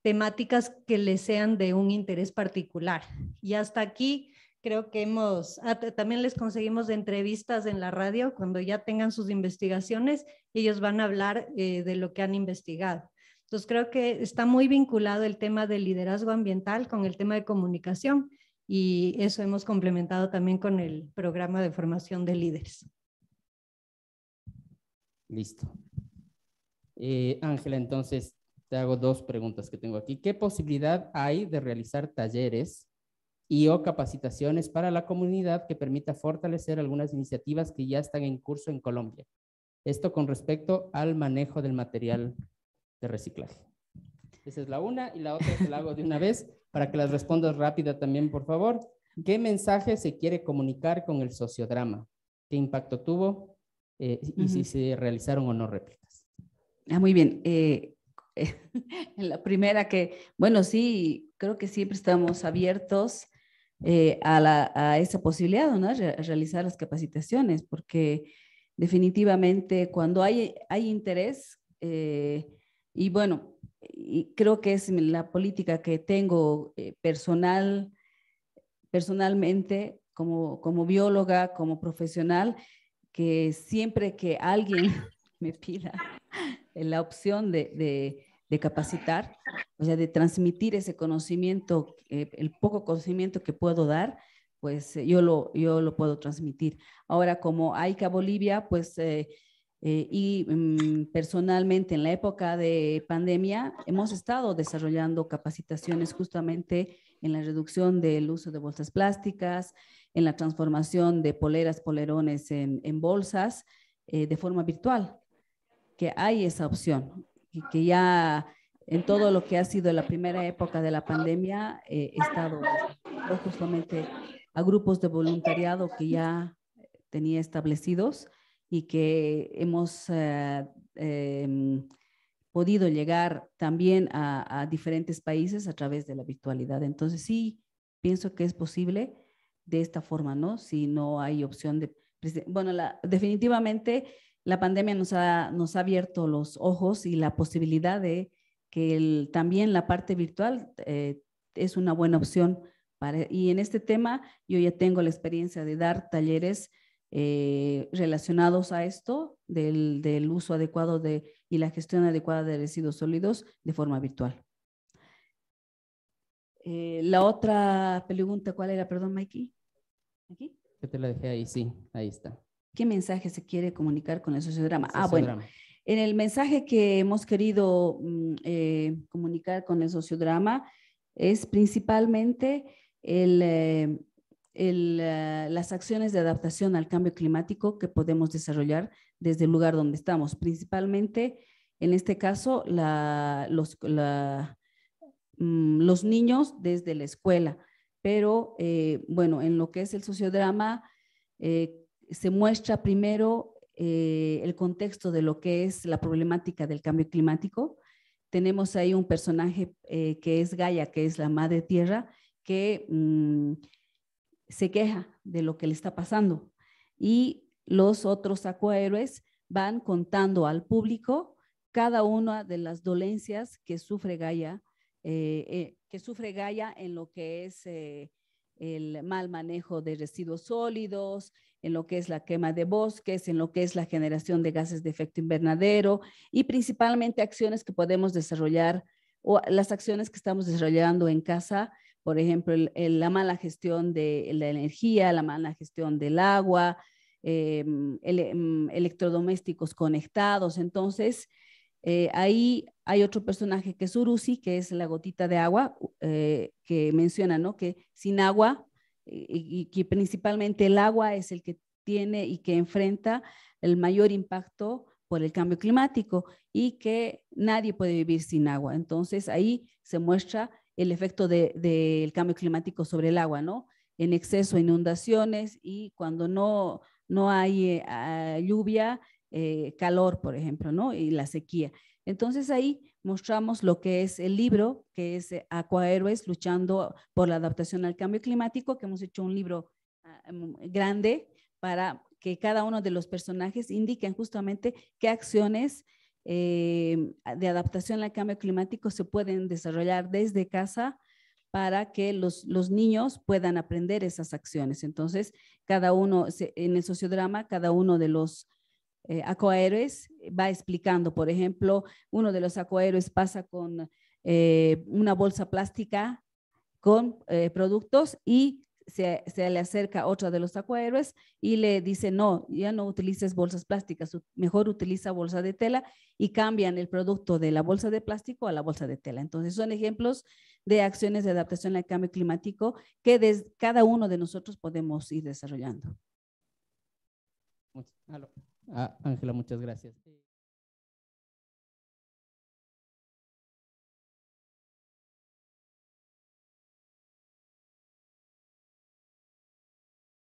S9: temáticas que les sean de un interés particular. Y hasta aquí creo que hemos, ah, también les conseguimos entrevistas en la radio, cuando ya tengan sus investigaciones, ellos van a hablar eh, de lo que han investigado. Entonces creo que está muy vinculado el tema del liderazgo ambiental con el tema de comunicación y eso hemos complementado también con el programa de formación de líderes.
S1: Listo. Eh, Ángela, entonces te hago dos preguntas que tengo aquí. ¿Qué posibilidad hay de realizar talleres y o capacitaciones para la comunidad que permita fortalecer algunas iniciativas que ya están en curso en Colombia? Esto con respecto al manejo del material de reciclaje. Esa es la una y la otra se la hago de una vez para que las respondas rápida también, por favor. ¿Qué mensaje se quiere comunicar con el sociodrama? ¿Qué impacto tuvo? Eh, y si se realizaron o no réplicas.
S5: Ah, muy bien. Eh, (laughs) en la primera que, bueno, sí, creo que siempre estamos abiertos eh, a, esa posibilidad, ¿no? realizar las capacitaciones, porque definitivamente cuando hay, hay interés, y bueno, creo que es la política que tengo eh, personal, personalmente, como, como bióloga, como profesional, que siempre que alguien (laughs) me pida la opción de, de capacitar, o sea, de transmitir ese conocimiento, eh, el poco conocimiento que puedo dar, pues eh, yo, lo, yo lo puedo transmitir. Ahora, como AICA Bolivia, pues eh, y mm, personalmente en la época de pandemia hemos estado desarrollando capacitaciones justamente en la reducción del uso de bolsas plásticas, en la transformación de poleras, polerones en, bolsas de forma virtual, que hay esa opción que ya en todo lo que ha sido la primera época de la pandemia eh, he estado justamente a grupos de voluntariado que ya tenía establecidos y que hemos eh, em, podido llegar también a, diferentes países a través de la virtualidad. Entonces sí, pienso que es posible de esta forma, ¿no? Si no hay opción de... Bueno, definitivamente la pandemia nos ha, abierto los ojos y la posibilidad de que también la parte virtual eh, es una buena opción. Para, y en este tema yo ya tengo la experiencia de dar talleres eh, relacionados a esto del, uso adecuado de, y la gestión adecuada de residuos sólidos de forma virtual. Eh, la otra pregunta, ¿cuál era? Perdón, Mikey.
S1: ¿Aquí? Que te la dejé ahí, sí, ahí está.
S5: ¿Qué mensaje se quiere comunicar con el sociodrama? Ah, bueno, en el mensaje que hemos querido mm, eh, comunicar con el sociodrama es principalmente el, eh, las acciones de adaptación al cambio climático que podemos desarrollar desde el lugar donde estamos, principalmente en este caso los, mm, los, niños desde la escuela. Pero eh, bueno, en lo que es el sociodrama, eh, se muestra primero el contexto de lo que es la problemática del cambio climático. Tenemos ahí un personaje que es Gaia, que es la madre tierra, que mm, se queja de lo que le está pasando y los otros acuahéroes van contando al público cada una de las dolencias que sufre Gaia, eh, eh, que sufre Gaia en lo que es eh, el mal manejo de residuos sólidos, en lo que es la quema de bosques, en lo que es la generación de gases de efecto invernadero y principalmente acciones que podemos desarrollar o las acciones que estamos desarrollando en casa por ejemplo, la mala gestión de la energía, la mala gestión del agua, em, electrodomésticos conectados. Entonces, eh, ahí hay otro personaje que es Urusi, que es la gotita de agua, eh, que menciona, ¿no? Que sin agua, y, que principalmente el agua es el que tiene y que enfrenta el mayor impacto por el cambio climático y que nadie puede vivir sin agua. Entonces ahí se muestra el efecto del cambio climático sobre el agua, ¿no? En exceso, inundaciones y cuando no, no hay eh, lluvia, eh, calor, por ejemplo, ¿no? Y la sequía. Entonces ahí mostramos lo que es el libro, que es eh, Aquahéroes luchando por la adaptación al cambio climático, que hemos hecho un libro ah, mm, grande para que cada uno de los personajes indiquen justamente qué acciones eh, de adaptación al cambio climático se pueden desarrollar desde casa para que los, los niños puedan aprender esas acciones. Entonces, cada uno, en el sociodrama, cada uno de los eh, acoaéreos va explicando, por ejemplo, uno de los acoaéreos pasa con eh, una bolsa plástica con eh, productos y se, le acerca otra de los acuahéroes y le dice, no, ya no utilices bolsas plásticas, mejor utiliza bolsa de tela y cambian el producto de la bolsa de plástico a la bolsa de tela. Entonces son ejemplos de acciones de adaptación al cambio climático que cada uno de nosotros podemos ir desarrollando.
S1: Ángela, muchas gracias.